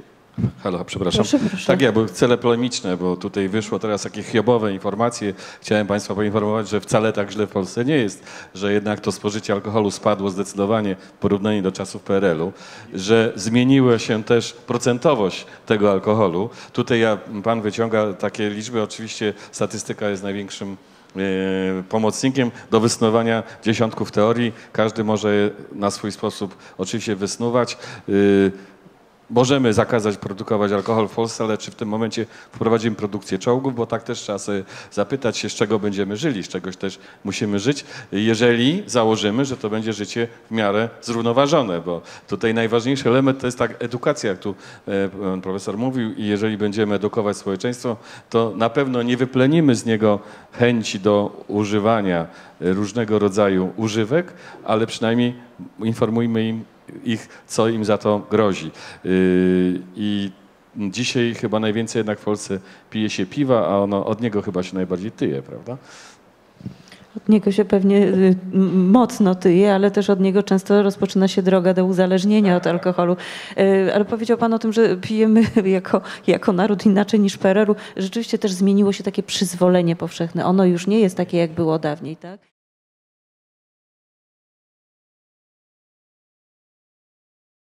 Halo, przepraszam. Proszę, proszę. Tak, ja, bo cele polemiczne, bo tutaj wyszło teraz takie chiobowe informacje. Chciałem Państwa poinformować, że wcale tak źle w Polsce nie jest, że jednak to spożycie alkoholu spadło zdecydowanie w porównaniu do czasów PRL-u, że zmieniła się też procentowość tego alkoholu. Tutaj ja, Pan wyciąga takie liczby, oczywiście statystyka jest największym e, pomocnikiem do wysnuwania dziesiątków teorii. Każdy może je na swój sposób oczywiście wysnuwać. Możemy zakazać produkować alkohol w Polsce, ale czy w tym momencie wprowadzimy produkcję czołgów, bo tak też trzeba sobie zapytać się, z czego będziemy żyli, z czegoś też musimy żyć, jeżeli założymy, że to będzie życie w miarę zrównoważone, bo tutaj najważniejszy element to jest tak edukacja, jak tu e, pan profesor mówił i jeżeli będziemy edukować społeczeństwo, to na pewno nie wyplenimy z niego chęci do używania różnego rodzaju używek, ale przynajmniej informujmy im ich, co im za to grozi. Yy, I dzisiaj chyba najwięcej jednak w Polsce pije się piwa, a ono od niego chyba się najbardziej tyje, prawda? Od niego się pewnie y, mocno tyje, ale też od niego często rozpoczyna się droga do uzależnienia od alkoholu. Y, Ale powiedział Pan o tym, że pijemy jako, jako naród inaczej niż PRL-u. Rzeczywiście też zmieniło się takie przyzwolenie powszechne. Ono już nie jest takie, jak było dawniej, tak?